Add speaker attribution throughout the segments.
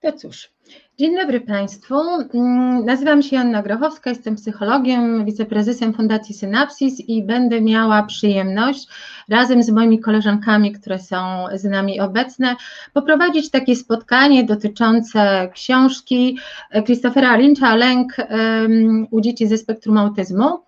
Speaker 1: To cóż, dzień dobry Państwu. Mm, nazywam się Anna Grochowska, jestem psychologiem, wiceprezesem Fundacji Synapsis i będę miała przyjemność razem z moimi koleżankami, które są z nami obecne, poprowadzić takie spotkanie dotyczące książki Christophera Lyncha Lęk u dzieci ze spektrum autyzmu.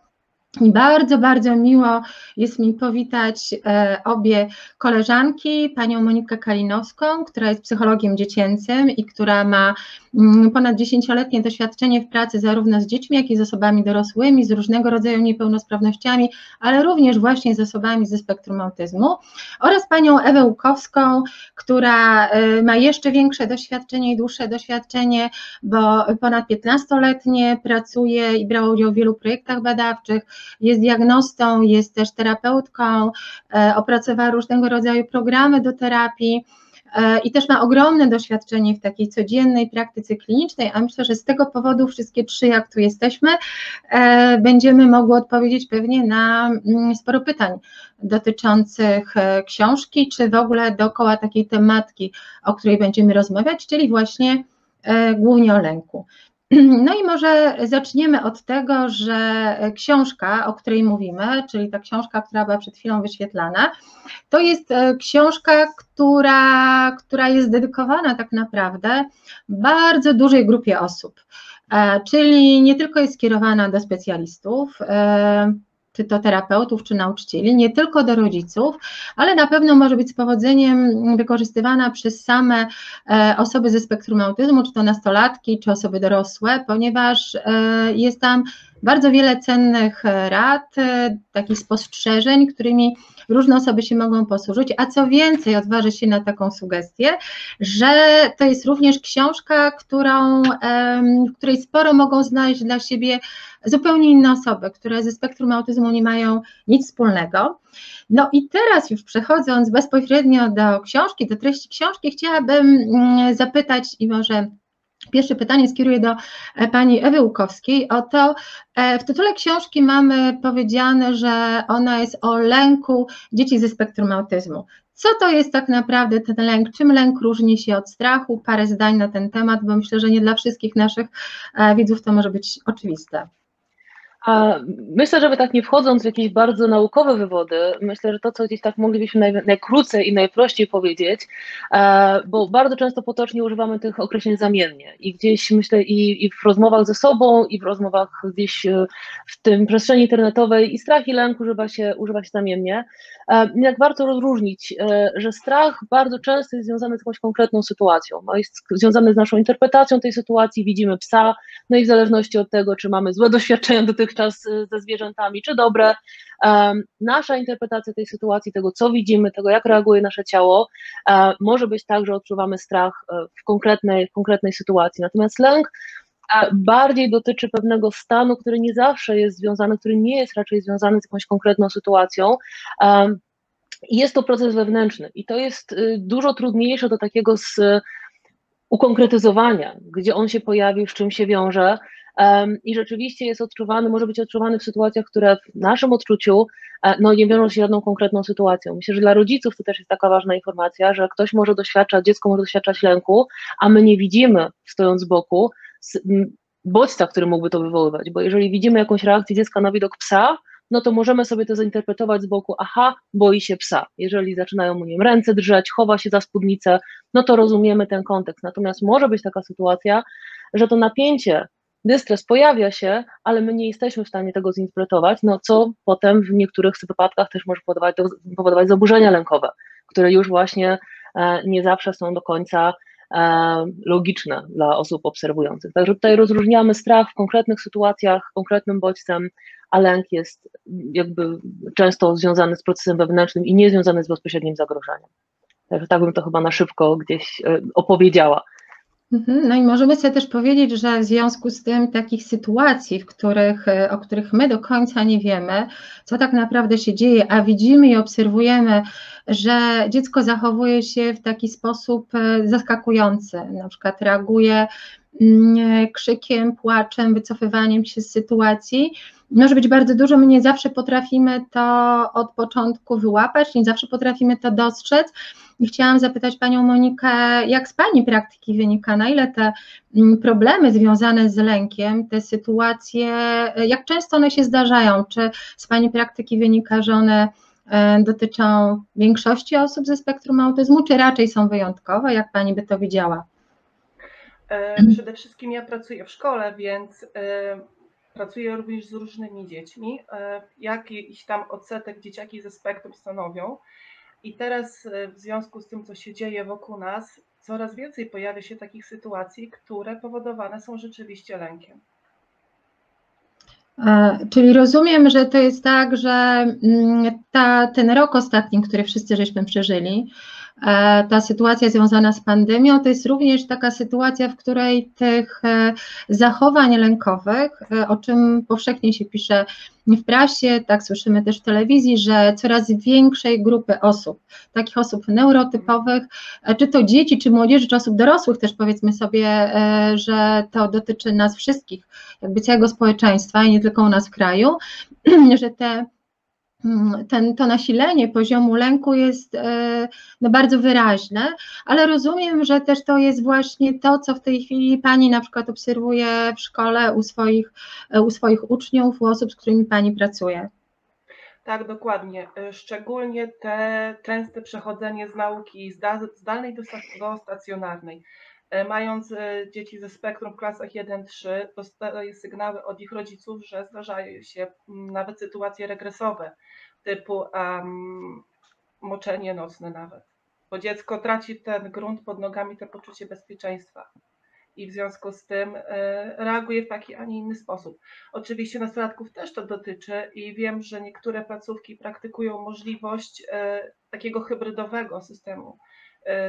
Speaker 1: I bardzo, bardzo miło jest mi powitać e, obie koleżanki, panią Monikę Kalinowską, która jest psychologiem dziecięcym i która ma mm, ponad dziesięcioletnie doświadczenie w pracy zarówno z dziećmi, jak i z osobami dorosłymi, z różnego rodzaju niepełnosprawnościami, ale również właśnie z osobami ze spektrum autyzmu oraz panią Ewę Łukowską, która e, ma jeszcze większe doświadczenie i dłuższe doświadczenie, bo ponad 15-letnie pracuje i brała udział w wielu projektach badawczych, jest diagnostą, jest też terapeutką, e, opracowała różnego rodzaju programy do terapii e, i też ma ogromne doświadczenie w takiej codziennej praktyce klinicznej, a myślę, że z tego powodu wszystkie trzy, jak tu jesteśmy, e, będziemy mogły odpowiedzieć pewnie na mm, sporo pytań dotyczących książki, czy w ogóle dookoła takiej tematki, o której będziemy rozmawiać, czyli właśnie głównie o lęku. No i może zaczniemy od tego, że książka, o której mówimy, czyli ta książka, która była przed chwilą wyświetlana, to jest e, książka, która, która jest dedykowana tak naprawdę bardzo dużej grupie osób. E, czyli nie tylko jest skierowana do specjalistów, e, czy to terapeutów, czy nauczycieli, nie tylko do rodziców, ale na pewno może być z powodzeniem wykorzystywana przez same e, osoby ze spektrum autyzmu, czy to nastolatki, czy osoby dorosłe, ponieważ e, jest tam bardzo wiele cennych rad, e, takich spostrzeżeń, którymi różne osoby się mogą posłużyć, a co więcej, odważę się na taką sugestię, że to jest również książka, którą, w której sporo mogą znaleźć dla siebie zupełnie inne osoby, które ze spektrum autyzmu nie mają nic wspólnego. No i teraz już przechodząc bezpośrednio do książki, do treści książki, chciałabym mm, zapytać i może Pierwsze pytanie skieruję do e, pani Ewy Łukowskiej. Oto e, w tytule książki mamy powiedziane, że ona jest o lęku dzieci ze spektrum autyzmu. Co to jest tak naprawdę ten lęk? Czym lęk różni się od strachu? Parę zdań na ten temat, bo myślę, że nie dla wszystkich naszych e, widzów to może być oczywiste.
Speaker 2: Myślę, żeby tak nie wchodząc w jakieś bardzo naukowe wywody, myślę, że to, co gdzieś tak moglibyśmy naj, najkrócej i najprościej powiedzieć, e, bo bardzo często potocznie używamy tych określeń zamiennie i gdzieś myślę i, i w rozmowach ze sobą, i w rozmowach gdzieś e, w tym przestrzeni internetowej i strach i lęk używa się, używa się zamiennie. E, jak warto rozróżnić, że strach bardzo często jest związany z jakąś konkretną sytuacją, no jest związany z naszą interpretacją tej sytuacji, widzimy psa, no i w zależności od tego, czy mamy złe doświadczenia dotychczas, dotychczas y, ze zwierzętami, czy dobre. Nasza interpretacja tej sytuacji, tego co widzimy, tego jak reaguje nasze ciało, e, może być tak, że odczuwamy strach e, w konkretnej, w konkretnej sytuacji. Natomiast lęk e, bardziej dotyczy pewnego stanu, który nie zawsze jest związany, który nie jest raczej związany z jakąś konkretną sytuacją. Jest to proces wewnętrzny i to jest y, dużo trudniejsze do takiego z ukonkretyzowania, gdzie on się pojawił, z czym się wiąże i rzeczywiście jest odczuwany, może być odczuwany w sytuacjach, które w naszym odczuciu e, no, nie wiążą się żadną konkretną sytuacją. Myślę, że dla rodziców to też jest taka ważna informacja, że ktoś może doświadczać, dziecko może doświadczać lęku, a my nie widzimy, stojąc z boku, bodźca, który mógłby to wywoływać, bo jeżeli widzimy jakąś reakcję dziecka na widok psa, no to możemy sobie to zinterpretować z boku, aha, boi się psa. Jeżeli zaczynają mu nim ręce drżeć, chowa się za spódnicę, no to rozumiemy ten kontekst. Natomiast może być taka sytuacja, że to napięcie dystres pojawia się, ale my nie jesteśmy w stanie tego zinterpretować, no co potem w niektórych wypadkach też może powodować, powodować zaburzenia lękowe, które już właśnie e, nie zawsze są do końca e, logiczne dla osób obserwujących. Także tutaj rozróżniamy strach w konkretnych sytuacjach, konkretnym bodźcem, a lęk jest jakby często związany z procesem wewnętrznym i nie związany z bezpośrednim zagrożeniem. Także tak bym to chyba na szybko gdzieś e, opowiedziała.
Speaker 1: Mhm, no i możemy sobie też powiedzieć, że w związku z tym takich sytuacji, w których, e, o których my do końca nie wiemy, co tak naprawdę się dzieje, a widzimy i obserwujemy, że dziecko zachowuje się w taki sposób e, zaskakujący, na przykład reaguje mm, krzykiem, płaczem, wycofywaniem się z sytuacji, może być bardzo dużo, my nie zawsze potrafimy to od początku wyłapać, nie zawsze potrafimy to dostrzec, I chciałam zapytać Panią Monikę, jak z Pani praktyki wynika, na ile te mm, problemy związane z lękiem, te sytuacje, jak często one się zdarzają? Czy z Pani praktyki wynika, że one e, dotyczą większości osób ze spektrum autyzmu, czy raczej są wyjątkowe? Jak Pani by to widziała?
Speaker 3: E, przede wszystkim ja pracuję w szkole, więc e, pracuję również z różnymi dziećmi. E, jakiś tam odsetek dzieciaki ze spektrum stanowią. I teraz w związku z tym, co się dzieje wokół nas, coraz więcej pojawia się takich sytuacji, które powodowane są rzeczywiście lękiem.
Speaker 1: Czyli rozumiem, że to jest tak, że mm, ta, ten rok ostatni, który wszyscy żeśmy przeżyli, E, ta sytuacja związana z pandemią to jest również taka sytuacja, w której tych e, zachowań lękowych, e, o czym powszechnie się pisze w prasie, tak słyszymy też w telewizji, że coraz większej grupy osób, takich osób neurotypowych, czy to dzieci, czy młodzieży, czy osób dorosłych też powiedzmy sobie, że to dotyczy nas wszystkich, jakby całego społeczeństwa i nie tylko u nas w kraju, że te ten, to nasilenie poziomu lęku jest e, no, bardzo wyraźne, ale rozumiem, że też to jest właśnie to, co w tej chwili Pani na przykład obserwuje w szkole u swoich, e, u swoich uczniów, u osób, z którymi Pani pracuje.
Speaker 3: Tak, dokładnie. E, szczególnie te częste przechodzenie z nauki zdalnej do stacjonarnej. Mając dzieci ze spektrum w klasach 1-3, dostaję sygnały od ich rodziców, że zdarzają się mm, nawet sytuacje regresowe typu um, moczenie nocne nawet. Bo dziecko traci ten grunt pod nogami, to poczucie bezpieczeństwa. I w związku z tym y, reaguje w taki, a nie inny sposób. Oczywiście nastolatków też to dotyczy i wiem, że niektóre placówki praktykują możliwość y, takiego hybrydowego systemu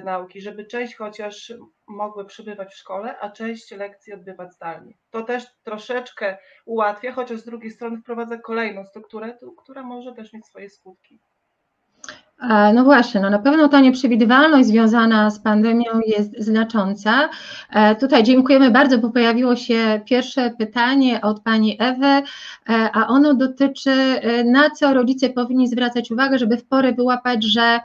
Speaker 3: nauki, żeby część chociaż mogły przybywać w szkole, a część lekcji odbywać zdalnie. To też troszeczkę ułatwia, chociaż z drugiej strony wprowadza kolejną strukturę, która może też mieć swoje skutki.
Speaker 1: No właśnie, no na pewno ta nieprzewidywalność związana z pandemią jest znacząca. E, tutaj dziękujemy bardzo, bo pojawiło się pierwsze pytanie od pani Ewy, e, a ono dotyczy, e, na co rodzice powinni zwracać uwagę, żeby w porę wyłapać, że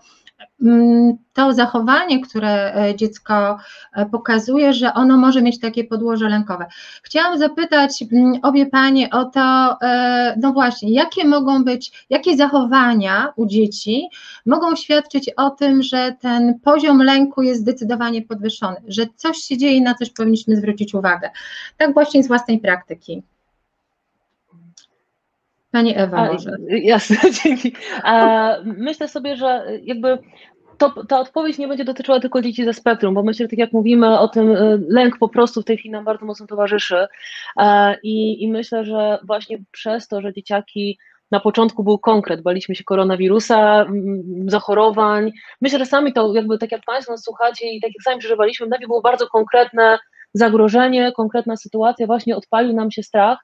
Speaker 1: to zachowanie, które e, dziecko e, pokazuje, że ono może mieć takie podłoże lękowe. Chciałam zapytać mm, obie Panie o to, e, no właśnie, jakie mogą być, jakie zachowania u dzieci mogą świadczyć o tym, że ten poziom lęku jest zdecydowanie podwyższony, że coś się dzieje i na coś powinniśmy zwrócić uwagę. Tak właśnie z własnej praktyki. Pani Ewa A, może.
Speaker 2: Jasne, dzięki. A, myślę sobie, że jakby to, ta odpowiedź nie będzie dotyczyła tylko dzieci ze spektrum, bo myślę, że tak jak mówimy o tym, y, lęk po prostu w tej chwili nam bardzo mocno towarzyszy i, i myślę, że właśnie przez to, że dzieciaki na początku był konkret, baliśmy się koronawirusa, zachorowań. Myślę, że sami to jakby tak jak Państwo nas słuchacie i tak jak sami przeżywaliśmy, najpierw było bardzo konkretne zagrożenie, konkretna sytuacja, właśnie odpalił nam się strach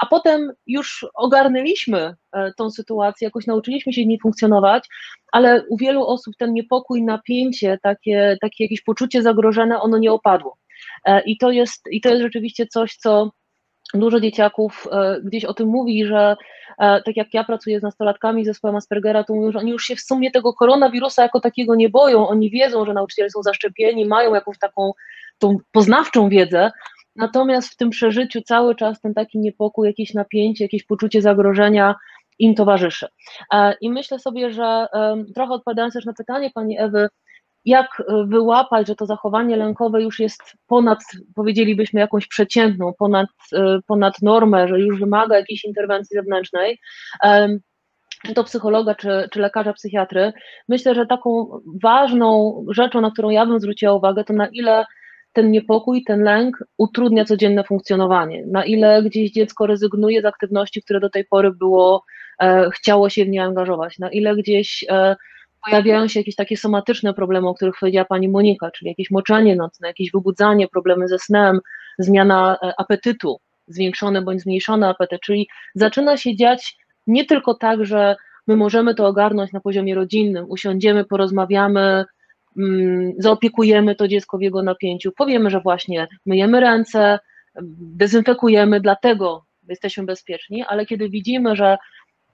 Speaker 2: a potem już ogarnęliśmy e, tą sytuację, jakoś nauczyliśmy się w niej funkcjonować, ale u wielu osób ten niepokój, napięcie, takie, takie jakieś poczucie zagrożenia, ono nie opadło. E, I to jest, i to jest rzeczywiście coś, co dużo dzieciaków e, gdzieś o tym mówi, że tak jak ja pracuję z nastolatkami z zespołem Aspergera, to mówią, że oni już się w sumie tego koronawirusa jako takiego nie boją, oni wiedzą, że nauczyciele są zaszczepieni, mają jakąś taką tą poznawczą wiedzę, Natomiast w tym przeżyciu cały czas ten taki niepokój, jakieś napięcie, jakieś poczucie zagrożenia im towarzyszy. E, I myślę sobie, że trochę odpowiadając też na pytanie pani Ewy, jak e, wyłapać, że to zachowanie lękowe już jest ponad, powiedzielibyśmy, jakąś przeciętną, ponad, e, ponad normę, że już wymaga jakiejś interwencji zewnętrznej, czy to psychologa, czy, czy lekarza psychiatry. Myślę, że taką ważną rzeczą, na którą ja bym zwróciła uwagę, to na ile ten niepokój, ten lęk utrudnia codzienne funkcjonowanie. Na ile gdzieś dziecko rezygnuje z aktywności, które do tej pory było, e, chciało się w nie angażować, na ile gdzieś e, pojawiają się jakieś takie somatyczne problemy, o których powiedziała pani Monika, czyli jakieś moczenie nocne, jakieś wybudzanie, problemy ze snem, zmiana e, apetytu, zwiększony bądź zmniejszony apetyt, czyli zaczyna się dziać nie tylko tak, że my możemy to ogarnąć na poziomie rodzinnym, usiądziemy, porozmawiamy, zaopiekujemy to dziecko w jego napięciu, powiemy, że właśnie myjemy ręce, dezynfekujemy, dlatego jesteśmy bezpieczni, ale kiedy widzimy, że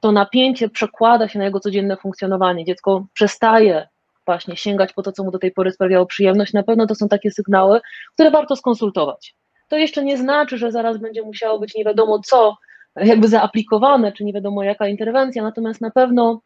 Speaker 2: to napięcie przekłada się na jego codzienne funkcjonowanie, dziecko przestaje właśnie sięgać po to, co mu do tej pory sprawiało przyjemność, na pewno to są takie sygnały, które warto skonsultować. To jeszcze nie znaczy, że zaraz będzie musiało być nie wiadomo co jakby zaaplikowane, czy nie wiadomo jaka interwencja, natomiast na pewno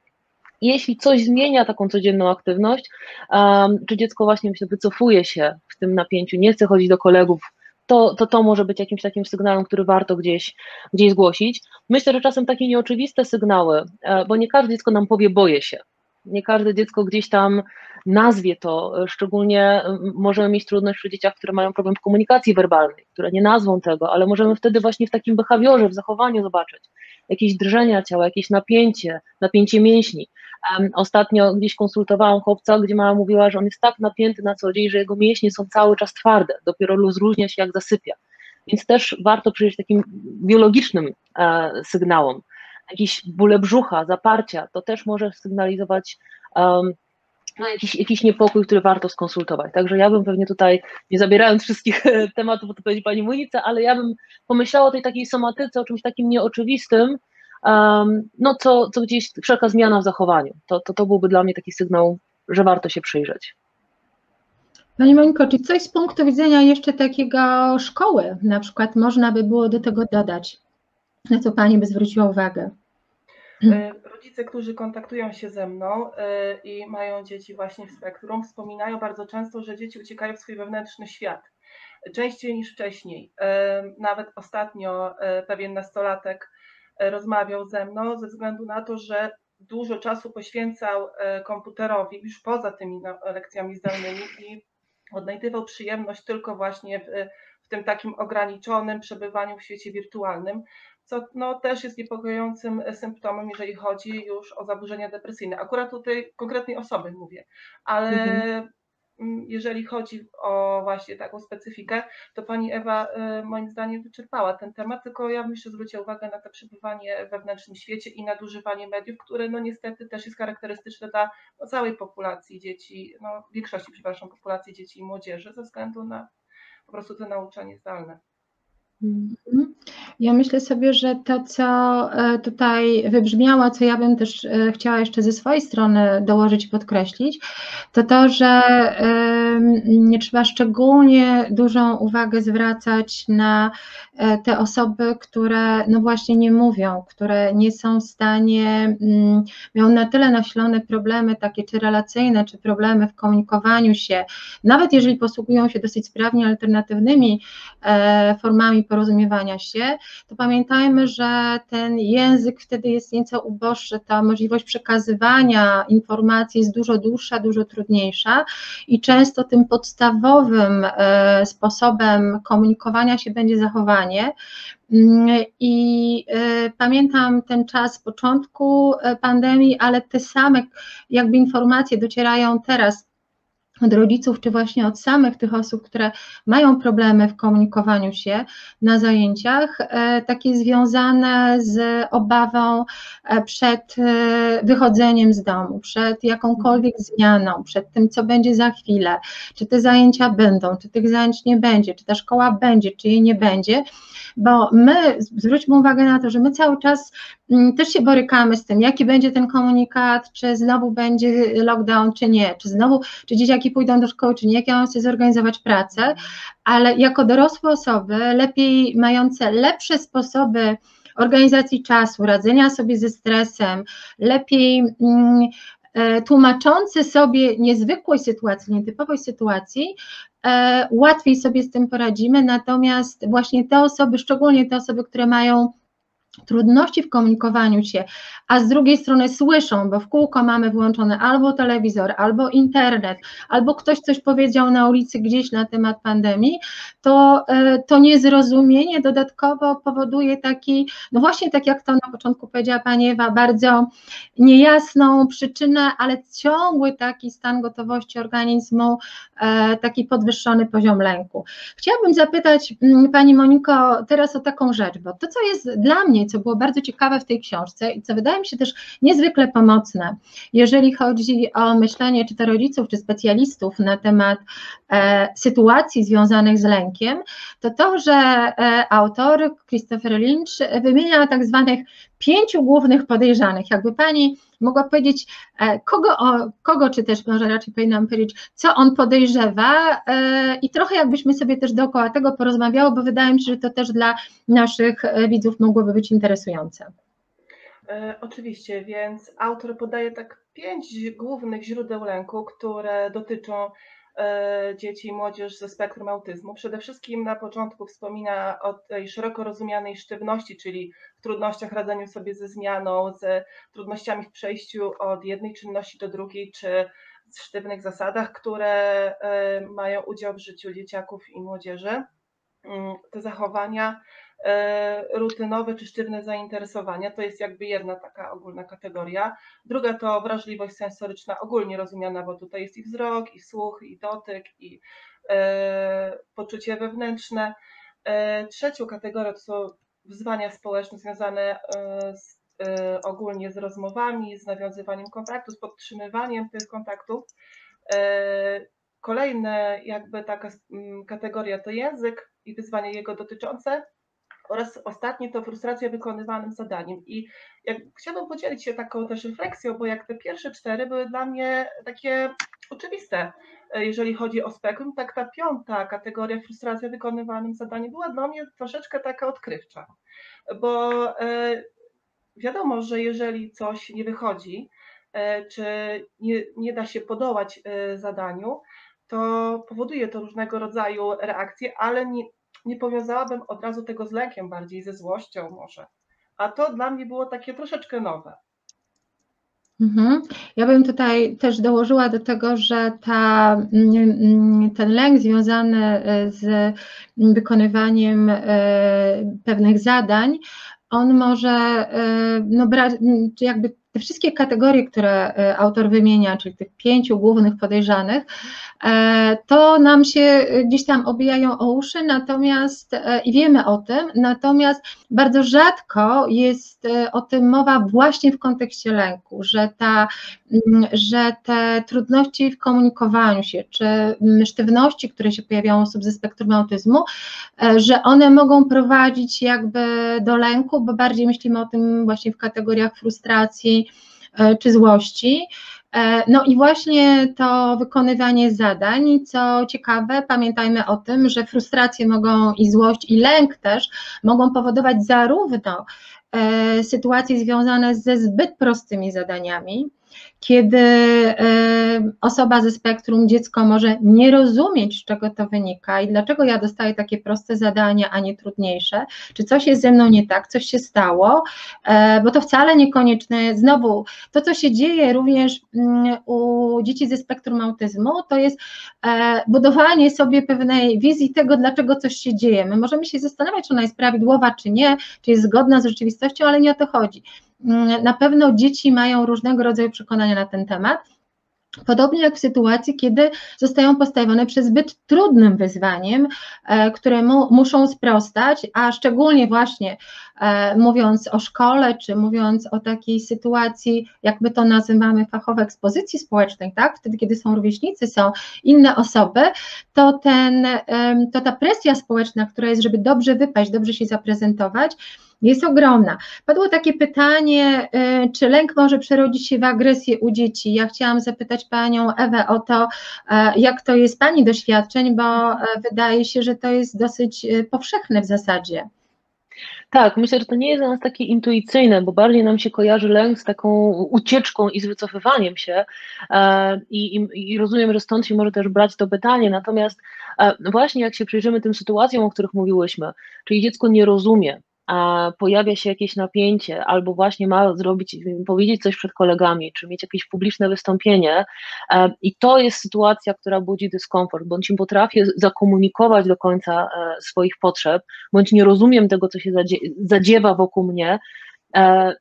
Speaker 2: jeśli coś zmienia taką codzienną aktywność, um, czy dziecko właśnie myślę, wycofuje się w tym napięciu, nie chce chodzić do kolegów, to, to to może być jakimś takim sygnałem, który warto gdzieś, gdzieś zgłosić. Myślę, że czasem takie nieoczywiste sygnały, e, bo nie każde dziecko nam powie boję się. Nie każde dziecko gdzieś tam nazwie to, e, szczególnie możemy mieć trudność przy dzieciach, które mają problem w komunikacji werbalnej, które nie nazwą tego, ale możemy wtedy właśnie w takim behawiorze, w zachowaniu zobaczyć jakieś drżenia ciała, jakieś napięcie, napięcie mięśni. Ostatnio gdzieś konsultowałam chłopca, gdzie mama mówiła, że on jest tak napięty na co dzień, że jego mięśnie są cały czas twarde, dopiero rozróżnia się jak zasypia. Więc też warto przyjrzeć takim biologicznym e, sygnałom. Jakieś bóle brzucha, zaparcia, to też może sygnalizować um, no, jakiś, jakiś niepokój, który warto skonsultować. Także ja bym pewnie tutaj, nie zabierając wszystkich tematów odpowiedzi Pani Monice, ale ja bym pomyślała o tej takiej somatyce, o czymś takim nieoczywistym, um, no co, co gdzieś wszelka zmiana w zachowaniu. To, to, to byłby dla mnie taki sygnał, że warto się przyjrzeć.
Speaker 1: Pani Moniko, czy coś z punktu widzenia jeszcze takiego szkoły na przykład można by było do tego dodać, na co Pani by zwróciła uwagę?
Speaker 3: E, rodzice, którzy kontaktują się ze mną e, i mają dzieci właśnie w spektrum, wspominają bardzo często, że dzieci uciekają w swój wewnętrzny świat. Częściej niż wcześniej. E, nawet ostatnio pewien nastolatek rozmawiał ze mną ze względu na to, że dużo czasu poświęcał komputerowi już poza tymi lekcjami zdalnymi i odnajdywał przyjemność tylko właśnie w, w tym takim ograniczonym przebywaniu w świecie wirtualnym co no, też jest niepokojącym symptomem, jeżeli chodzi już o zaburzenia depresyjne. Akurat tutaj konkretnej osoby mówię, ale mhm. Jeżeli chodzi o właśnie taką specyfikę, to pani Ewa y, moim zdaniem wyczerpała ten temat, tylko ja bym jeszcze zwróciła uwagę na to przebywanie w wewnętrznym świecie i nadużywanie mediów, które no niestety też jest charakterystyczne dla całej populacji dzieci, no większości, przepraszam, populacji dzieci i młodzieży ze względu na po prostu to nauczanie zdalne.
Speaker 1: Mhm. Ja myślę sobie, że to, co e, tutaj wybrzmiało, co ja bym też e, chciała jeszcze ze swojej strony dołożyć i podkreślić, to to, że nie trzeba szczególnie dużą uwagę zwracać na e, te osoby, które no właśnie nie mówią, które nie są w stanie, mm, mają na tyle nasilone problemy takie czy relacyjne, czy problemy w komunikowaniu się, nawet jeżeli posługują się dosyć sprawnie alternatywnymi formami porozumiewania się, to pamiętajmy, że ten język wtedy jest nieco uboższy, ta możliwość przekazywania informacji jest dużo dłuższa, dużo trudniejsza i często tym podstawowym e, sposobem komunikowania się będzie zachowanie. Mm, I e, pamiętam ten czas początku e, pandemii, ale te same jakby informacje docierają teraz od rodziców, czy właśnie od samych tych osób, które mają problemy w komunikowaniu się na zajęciach, e, takie związane z obawą e, przed e, wychodzeniem z domu, przed jakąkolwiek zmianą, przed tym, co będzie za chwilę, czy te zajęcia będą, czy tych zajęć nie będzie, czy ta szkoła będzie, czy jej nie będzie, bo my, zwróćmy uwagę na to, że my cały czas też się borykamy z tym, jaki będzie ten komunikat, czy znowu będzie lockdown, czy nie, czy znowu, czy dzieciaki pójdą do szkoły, czy nie, jak ja mam sobie zorganizować pracę, ale jako dorosłe osoby, lepiej mające lepsze sposoby organizacji czasu, radzenia sobie ze stresem, lepiej mm, e, tłumaczący sobie niezwykłej sytuacji, nietypowej sytuacji, e, łatwiej sobie z tym poradzimy, natomiast właśnie te osoby, szczególnie te osoby, które mają trudności w komunikowaniu się, a z drugiej strony słyszą, bo w kółko mamy włączony albo telewizor, albo internet, albo ktoś coś powiedział na ulicy gdzieś na temat pandemii, to e, to niezrozumienie dodatkowo powoduje taki, no właśnie tak jak to na początku powiedziała Pani Ewa, bardzo niejasną przyczynę, ale ciągły taki stan gotowości organizmu, e, taki podwyższony poziom lęku. Chciałabym zapytać mm, Pani Moniko teraz o taką rzecz, bo to, co jest dla mnie co było bardzo ciekawe w tej książce i co wydaje mi się też niezwykle pomocne, jeżeli chodzi o myślenie czy to rodziców, czy specjalistów na temat e, sytuacji związanych z lękiem, to to, że e, autor Christopher Lynch wymienia tak zwanych pięciu głównych podejrzanych. Jakby pani mogła powiedzieć, e, kogo, kogo czy też może raczej powinnam powiedzieć, co on podejrzewa e, i trochę jakbyśmy sobie też dookoła tego porozmawiało, bo wydaje mi się, że to też dla naszych widzów mogłoby być interesujące.
Speaker 3: Oczywiście, więc autor podaje tak pięć głównych źródeł lęku, które dotyczą E, dzieci i młodzież ze spektrum autyzmu. Przede wszystkim na początku wspomina o tej szeroko rozumianej sztywności, czyli trudnościach radzeniu sobie ze zmianą, z trudnościami w przejściu od jednej czynności do drugiej, czy sztywnych zasadach, które e, mają udział w życiu dzieciaków i młodzieży. Mm, te zachowania E, rutynowe czy sztywne zainteresowania. To jest jakby jedna taka ogólna kategoria. Druga to wrażliwość sensoryczna, ogólnie rozumiana, bo tutaj jest i wzrok, i słuch, i dotyk, i e, poczucie wewnętrzne. Trzecią kategorią to są wyzwania społeczne związane z, ogólnie z rozmowami, z nawiązywaniem kontaktu, z podtrzymywaniem tych kontaktów. Kolejna jakby taka kategoria to język i wyzwania jego dotyczące oraz ostatnie to frustracja wykonywanym zadaniem. I jak chciałabym podzielić się taką też refleksją, bo jak te pierwsze cztery były dla mnie takie oczywiste, e, jeżeli chodzi o spektrum, tak ta piąta kategoria frustracja wykonywanym zadaniem była dla mnie troszeczkę taka odkrywcza, bo e, wiadomo, że jeżeli coś nie wychodzi, e, czy nie, nie da się podołać zadaniu, to powoduje to różnego rodzaju reakcje, ale nie, nie powiązałabym od razu tego z lękiem, bardziej ze złością może. A to dla mnie było takie troszeczkę nowe.
Speaker 1: Mhm. Ja bym tutaj też dołożyła do tego, że ta, mm, mm, ten lęk związany e, z wykonywaniem e, pewnych zadań, on może e, no, jakby te wszystkie kategorie, które autor wymienia, czyli tych pięciu głównych podejrzanych, E, to nam się gdzieś tam obijają o uszy, natomiast e, i wiemy o tym, natomiast bardzo rzadko jest e, o tym mowa właśnie w kontekście lęku, że, ta, mm, że te trudności w komunikowaniu się, czy mm, sztywności, które się pojawiają u osób ze spektrum autyzmu, że one mogą prowadzić jakby do lęku, bo bardziej myślimy o tym właśnie w kategoriach frustracji czy złości. E, no i właśnie to wykonywanie zadań, co ciekawe, pamiętajmy o tym, że frustracje mogą i złość, i lęk też mogą powodować zarówno e, sytuacje związane ze zbyt prostymi zadaniami, kiedy e, osoba ze spektrum, dziecko może nie rozumieć, z czego to wynika i dlaczego ja dostaję takie proste zadania, a nie trudniejsze, czy coś jest ze mną nie tak, coś się stało, e, bo to wcale niekoniecznie, znowu, to co się dzieje również mm, u dzieci ze spektrum autyzmu, to jest e, budowanie sobie pewnej wizji tego, dlaczego coś się dzieje. My możemy się zastanawiać, czy ona jest prawidłowa, czy nie, czy jest zgodna z rzeczywistością, ale nie o to chodzi. Mm, na pewno dzieci mają różnego rodzaju przekonania na ten temat. Podobnie jak w sytuacji, kiedy zostają postawione przed zbyt trudnym wyzwaniem, e, któremu muszą sprostać, a szczególnie właśnie e, mówiąc o szkole, czy mówiąc o takiej sytuacji, jak my to nazywamy fachowo ekspozycji społecznej, tak? Wtedy, kiedy są rówieśnicy, są inne osoby, to, ten, to ta presja społeczna, która jest, żeby dobrze wypaść, dobrze się zaprezentować, jest ogromna. Padło takie pytanie, y, czy lęk może przerodzić się w agresję u dzieci? Ja chciałam zapytać Panią Ewę o to, e, jak to jest Pani doświadczeń, bo e, wydaje się, że to jest dosyć e, powszechne w zasadzie.
Speaker 2: Tak, myślę, że to nie jest dla nas takie intuicyjne, bo bardziej nam się kojarzy lęk z taką ucieczką i z wycofywaniem się. I, i, i rozumiem, że stąd się może też brać to pytanie. Natomiast właśnie jak się przyjrzymy tym sytuacjom, o których mówiłyśmy, czyli dziecko nie rozumie, pojawia się jakieś napięcie, albo właśnie ma zrobić, powiedzieć coś przed kolegami, czy mieć jakieś publiczne wystąpienie, e, i to jest sytuacja, która budzi dyskomfort, bądź nie potrafię zakomunikować do końca e, swoich potrzeb, bądź nie rozumiem tego, co się zadziewa wokół mnie, e,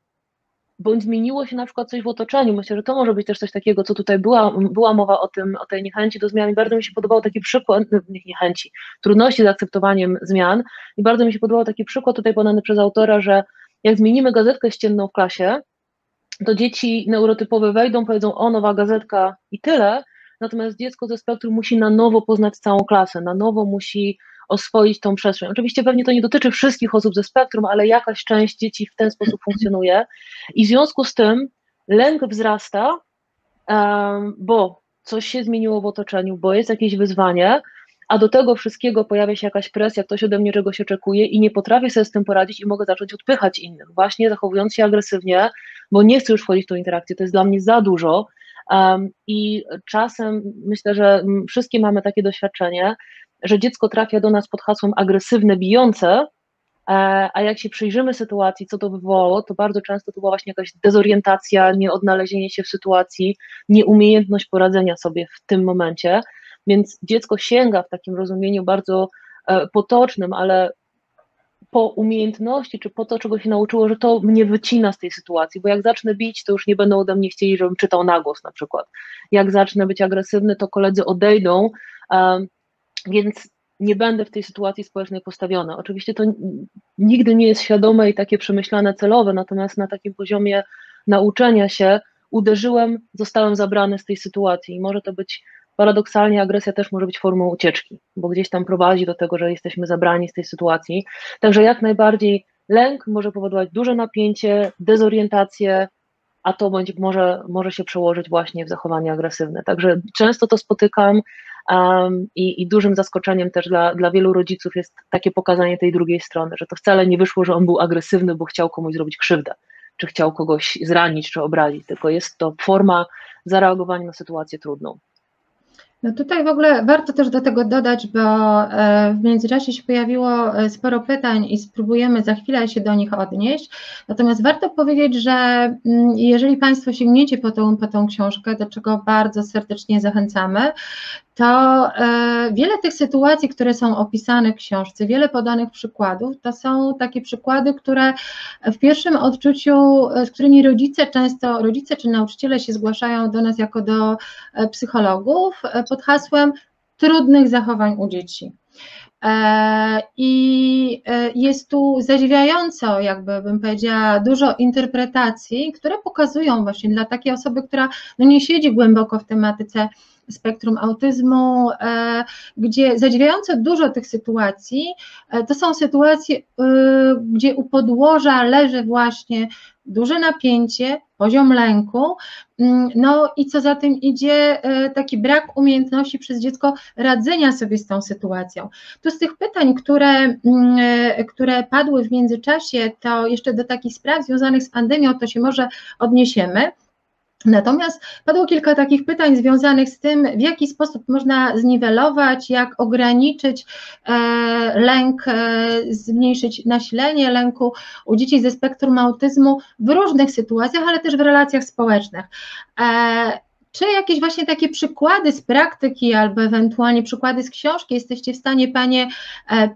Speaker 2: bądź zmieniło się na przykład coś w otoczeniu. Myślę, że to może być też coś takiego, co tutaj była, była mowa o tym, o tej niechęci do zmian. I bardzo mi się podobał taki przykład, no, nie niechęci, trudności z akceptowaniem zmian. I bardzo mi się podobał taki przykład tutaj podany przez autora, że jak zmienimy gazetkę ścienną w klasie, to dzieci neurotypowe wejdą, powiedzą, o, nowa gazetka i tyle, natomiast dziecko ze spektrum musi na nowo poznać całą klasę, na nowo musi oswoić tą przestrzeń. Oczywiście pewnie to nie dotyczy wszystkich osób ze spektrum, ale jakaś część dzieci w ten sposób funkcjonuje i w związku z tym lęk wzrasta, bo coś się zmieniło w otoczeniu, bo jest jakieś wyzwanie, a do tego wszystkiego pojawia się jakaś presja, ktoś ode mnie czegoś oczekuje i nie potrafię sobie z tym poradzić i mogę zacząć odpychać innych, właśnie zachowując się agresywnie, bo nie chcę już wchodzić w tą interakcję, to jest dla mnie za dużo. Um, I czasem myślę, że wszystkie mamy takie doświadczenie, że dziecko trafia do nas pod hasłem agresywne, bijące, e, a jak się przyjrzymy sytuacji, co to wywołało, to bardzo często to była właśnie jakaś dezorientacja, nieodnalezienie się w sytuacji, nieumiejętność poradzenia sobie w tym momencie. Więc dziecko sięga w takim rozumieniu bardzo e, potocznym, ale po umiejętności, czy po to, czego się nauczyło, że to mnie wycina z tej sytuacji, bo jak zacznę bić, to już nie będą ode mnie chcieli, żebym czytał na głos na przykład. Jak zacznę być agresywny, to koledzy odejdą, więc nie będę w tej sytuacji społecznej postawiona. Oczywiście to nigdy nie jest świadome i takie przemyślane celowe, natomiast na takim poziomie nauczenia się uderzyłem, zostałem zabrany z tej sytuacji i może to być paradoksalnie agresja też może być formą ucieczki, bo gdzieś tam prowadzi do tego, że jesteśmy zabrani z tej sytuacji. Także jak najbardziej lęk może powodować duże napięcie, dezorientację, a to może, może się przełożyć właśnie w zachowanie agresywne. Także często to spotykam um, i, i, dużym zaskoczeniem też dla, dla wielu rodziców jest takie pokazanie tej drugiej strony, że to wcale nie wyszło, że on był agresywny, bo chciał komuś zrobić krzywdę, czy chciał kogoś zranić, czy obrazić, tylko jest to forma zareagowania na sytuację trudną.
Speaker 1: No tutaj w ogóle warto też do tego dodać, bo e, w międzyczasie się pojawiło e, sporo pytań i spróbujemy za chwilę się do nich odnieść. Natomiast warto powiedzieć, że mm, jeżeli Państwo sięgniecie po tą, po tą książkę, do czego bardzo serdecznie zachęcamy, to e, wiele tych sytuacji, które są opisane w książce, wiele podanych przykładów, to są takie przykłady, które w pierwszym odczuciu, e, z którymi rodzice często, rodzice czy nauczyciele się zgłaszają do nas jako do e, psychologów pod hasłem trudnych zachowań u dzieci. I jest tu zadziwiająco, jakby bym powiedziała, dużo interpretacji, które pokazują właśnie dla takiej osoby, która no nie siedzi głęboko w tematyce spektrum autyzmu, e, gdzie zadziwiająco dużo tych sytuacji e, to są sytuacje, e, gdzie u podłoża leży właśnie duże napięcie, poziom lęku, mm, no i co za tym idzie, taki brak umiejętności przez dziecko radzenia sobie z tą sytuacją. Tu z tych pytań, które, mm, które padły w międzyczasie, to jeszcze do takich spraw związanych z pandemią, to się może odniesiemy. Natomiast padło kilka takich pytań związanych z tym, w jaki sposób można zniwelować, jak ograniczyć e, lęk, e, zmniejszyć nasilenie lęku u dzieci ze spektrum autyzmu w różnych sytuacjach, ale też w relacjach społecznych. E, czy jakieś właśnie takie przykłady z praktyki albo ewentualnie przykłady z książki jesteście w stanie Panie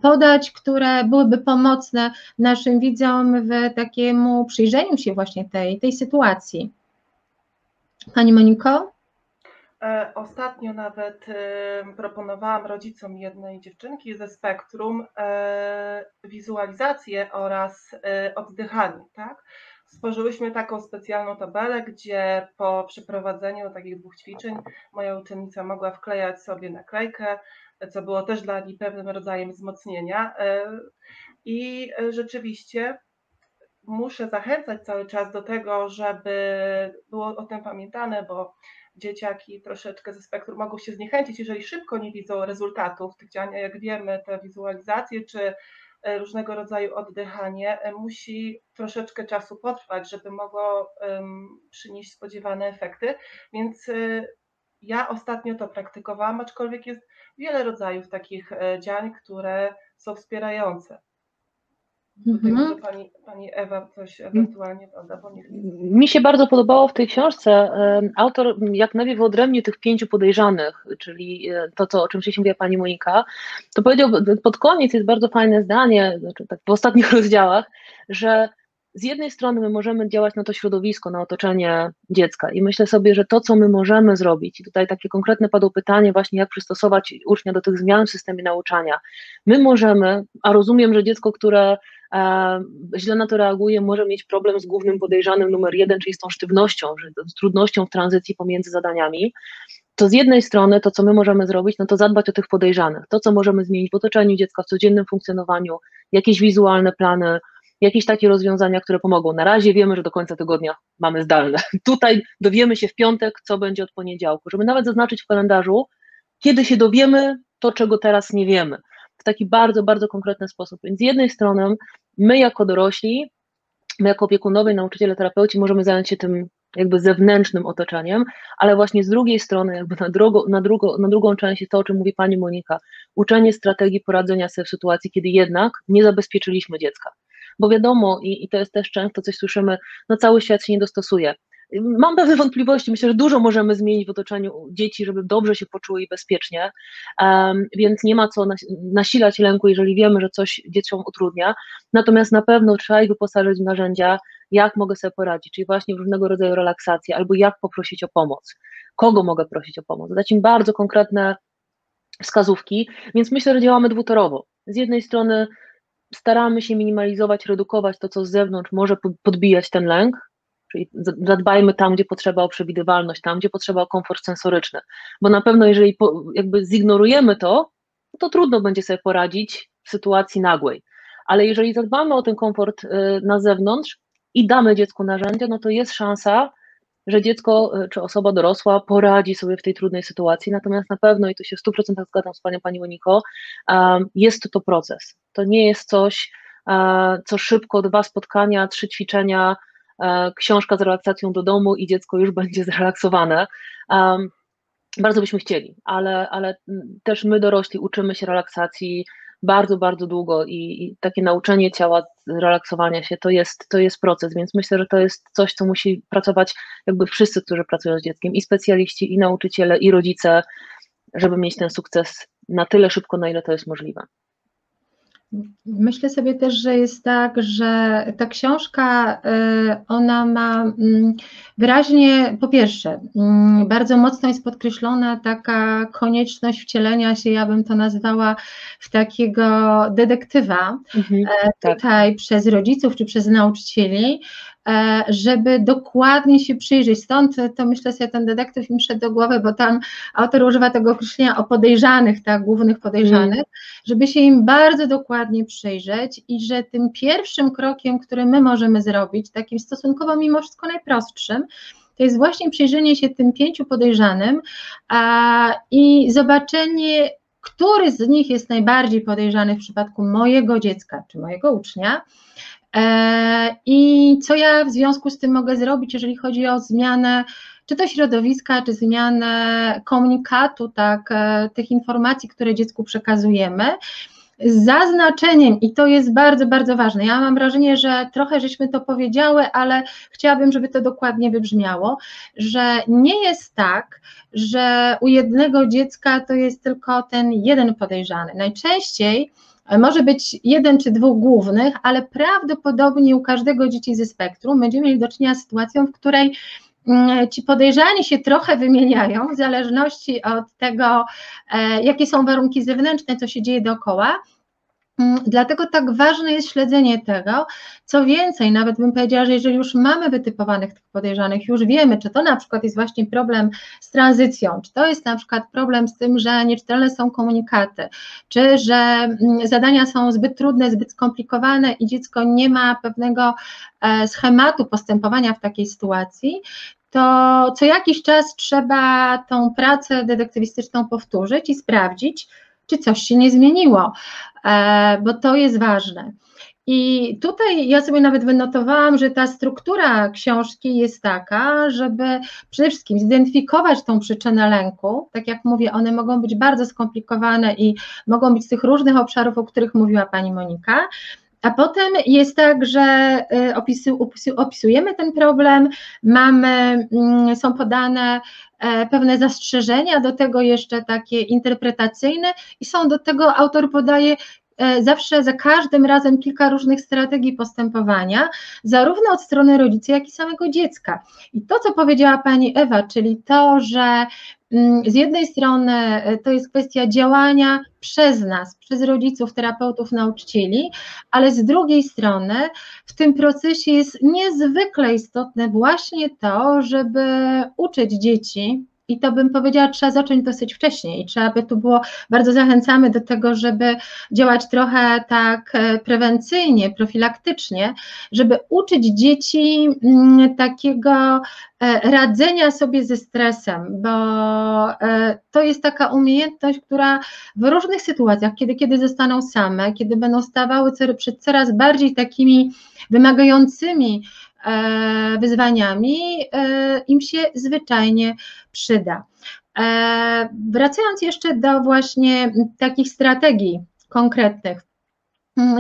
Speaker 1: podać, które byłyby pomocne naszym widzom w takiemu przyjrzeniu się właśnie tej, tej sytuacji? Pani Moniko?
Speaker 3: E, ostatnio nawet e, proponowałam rodzicom jednej dziewczynki ze spektrum e, wizualizację oraz oddychanie, tak? Stworzyłyśmy taką specjalną tabelę, gdzie po przeprowadzeniu takich dwóch ćwiczeń moja uczennica mogła wklejać sobie naklejkę, co było też dla niej pewnym rodzajem wzmocnienia. I rzeczywiście muszę zachęcać cały czas do tego, żeby było o tym pamiętane, bo dzieciaki troszeczkę ze spektrum mogą się zniechęcić, jeżeli szybko nie widzą rezultatów tych działań. Jak wiemy, te wizualizacje czy e, różnego rodzaju oddychanie e, musi troszeczkę czasu potrwać, żeby mogło przynieść spodziewane efekty. Więc e, ja ostatnio to praktykowałam, aczkolwiek jest wiele rodzajów takich działań, które są wspierające. Mhm. pani, pani Ewa coś ewentualnie doda, bo nie
Speaker 2: Mi się bardzo podobało w tej książce. Autor jak najpierw wyodrębnił tych pięciu podejrzanych, czyli e, to, co, o czym się mówiła pani Monika, to powiedział pod koniec, jest bardzo fajne zdanie, znaczy tak w ostatnich rozdziałach, że z jednej strony my możemy działać na to środowisko, na otoczenie dziecka i myślę sobie, że to, co my możemy zrobić, i tutaj takie konkretne padło pytanie właśnie, jak przystosować ucznia do tych zmian w systemie nauczania. My możemy, a rozumiem, że dziecko, które źle na to reaguje, może mieć problem z głównym podejrzanym numer jeden, czyli z tą sztywnością, z trudnością w tranzycji pomiędzy zadaniami, to z jednej strony to, co my możemy zrobić, no to zadbać o tych podejrzanych, to, co możemy zmienić w otoczeniu dziecka, w codziennym funkcjonowaniu, jakieś wizualne plany, jakieś takie rozwiązania, które pomogą. Na razie wiemy, że do końca tygodnia mamy zdalne. Tutaj dowiemy się w piątek, co będzie od poniedziałku, żeby nawet zaznaczyć w kalendarzu, kiedy się dowiemy to, czego teraz nie wiemy. W taki bardzo, bardzo konkretny sposób. Więc z jednej strony my jako dorośli, my jako opiekunowie, nauczyciele, terapeuci możemy zająć się tym jakby zewnętrznym otoczeniem, ale właśnie z drugiej strony, jakby na, drogo, na, drugo, na drugą część jest to, o czym mówi pani Monika, uczenie strategii poradzenia sobie w sytuacji, kiedy jednak nie zabezpieczyliśmy dziecka. Bo wiadomo, i, i to jest też często coś słyszymy, no cały świat się nie dostosuje. Mam pewne wątpliwości, myślę, że dużo możemy zmienić w otoczeniu dzieci, żeby dobrze się poczuły i bezpiecznie, więc nie ma co nasilać lęku, jeżeli wiemy, że coś dzieciom utrudnia. Natomiast na pewno trzeba ich wyposażyć w narzędzia, jak mogę sobie poradzić, czyli właśnie w różnego rodzaju relaksacje, albo jak poprosić o pomoc, kogo mogę prosić o pomoc, dać im bardzo konkretne wskazówki, więc myślę, że działamy dwutorowo. Z jednej strony staramy się minimalizować, redukować to, co z zewnątrz może podbijać ten lęk, czyli zadbajmy tam, gdzie potrzeba o przewidywalność, tam, gdzie potrzeba o komfort sensoryczny, bo na pewno jeżeli po, jakby zignorujemy to, to trudno będzie sobie poradzić w sytuacji nagłej, ale jeżeli zadbamy o ten komfort y, na zewnątrz i damy dziecku narzędzia, no to jest szansa, że dziecko y, czy osoba dorosła poradzi sobie w tej trudnej sytuacji, natomiast na pewno, i tu się w 100% zgadzam z Panią Pani Moniko, jest to proces. To nie jest coś, co szybko, dwa spotkania, trzy ćwiczenia, książka z relaksacją do domu i dziecko już będzie zrelaksowane. Bardzo byśmy chcieli, ale, ale też my dorośli uczymy się relaksacji bardzo, bardzo długo i, i, takie nauczenie ciała, relaksowania się to jest, to jest proces, więc myślę, że to jest coś, co musi pracować jakby wszyscy, którzy pracują z dzieckiem, i specjaliści, i nauczyciele, i rodzice, żeby mieć ten sukces na tyle szybko, na ile to jest możliwe.
Speaker 1: Myślę sobie też, że jest tak, że ta książka, y, ona ma mm, wyraźnie, po pierwsze, mm, bardzo mocno jest podkreślona taka konieczność wcielenia się, ja bym to nazwała, w takiego detektywa mhm, e, tak. tutaj tak. przez rodziców czy przez nauczycieli, żeby dokładnie się przyjrzeć. Stąd to myślę sobie ten detektyw mi szedł do głowy, bo tam autor używa tego określenia o podejrzanych, tak, głównych podejrzanych, mm. żeby się im bardzo dokładnie przyjrzeć i że tym pierwszym krokiem, który my możemy zrobić, takim stosunkowo mimo wszystko najprostszym, to jest właśnie przyjrzenie się tym pięciu podejrzanym a, i zobaczenie, który z nich jest najbardziej podejrzany w przypadku mojego dziecka czy mojego ucznia, E, I co ja w związku z tym mogę zrobić, jeżeli chodzi o zmianę czy to środowiska, czy zmianę komunikatu, tak, e, tych informacji, które dziecku przekazujemy, z zaznaczeniem, i to jest bardzo, bardzo ważne. Ja mam wrażenie, że trochę żeśmy to powiedziały, ale chciałabym, żeby to dokładnie wybrzmiało, że nie jest tak, że u jednego dziecka to jest tylko ten jeden podejrzany. Najczęściej może być jeden czy dwóch głównych, ale prawdopodobnie u każdego dzieci ze spektrum będziemy mieli do czynienia z sytuacją, w której mm, ci podejrzani się trochę wymieniają w zależności od tego, e, jakie są warunki zewnętrzne, co się dzieje dookoła, dlatego tak ważne jest śledzenie tego. Co więcej, nawet bym powiedziała, że jeżeli już mamy wytypowanych tych podejrzanych, już wiemy, czy to na przykład jest właśnie problem z tranzycją, czy to jest na przykład problem z tym, że nieczytelne są komunikaty, czy że mm, zadania są zbyt trudne, zbyt skomplikowane i dziecko nie ma pewnego e, schematu postępowania w takiej sytuacji, to co jakiś czas trzeba tą pracę detektywistyczną powtórzyć i sprawdzić, czy coś się nie zmieniło, e, bo to jest ważne. I tutaj ja sobie nawet wynotowałam, że ta struktura książki jest taka, żeby przede wszystkim zidentyfikować tą przyczynę lęku. Tak jak mówię, one mogą być bardzo skomplikowane i mogą być z tych różnych obszarów, o których mówiła Pani Monika. A potem jest tak, że y, opisujemy ten problem, mamy, mm, są podane e, pewne zastrzeżenia, do tego jeszcze takie interpretacyjne i są do tego, autor podaje e, zawsze za każdym razem kilka różnych strategii postępowania, zarówno od strony rodzica, jak i samego dziecka. I to, co powiedziała pani Ewa, czyli to, że z jednej strony e, to jest kwestia działania przez nas, przez rodziców, terapeutów, nauczycieli, ale z drugiej strony w tym procesie jest niezwykle istotne właśnie to, żeby uczyć dzieci i to bym powiedziała, trzeba zacząć dosyć wcześnie i trzeba by tu było, bardzo zachęcamy do tego, żeby działać trochę tak e, prewencyjnie, profilaktycznie, żeby uczyć dzieci mm, takiego e, radzenia sobie ze stresem, bo e, to jest taka umiejętność, która w różnych sytuacjach, kiedy, kiedy zostaną same, kiedy będą stawały przed coraz bardziej takimi wymagającymi wyzwaniami im się zwyczajnie przyda. E, wracając jeszcze do właśnie takich strategii konkretnych,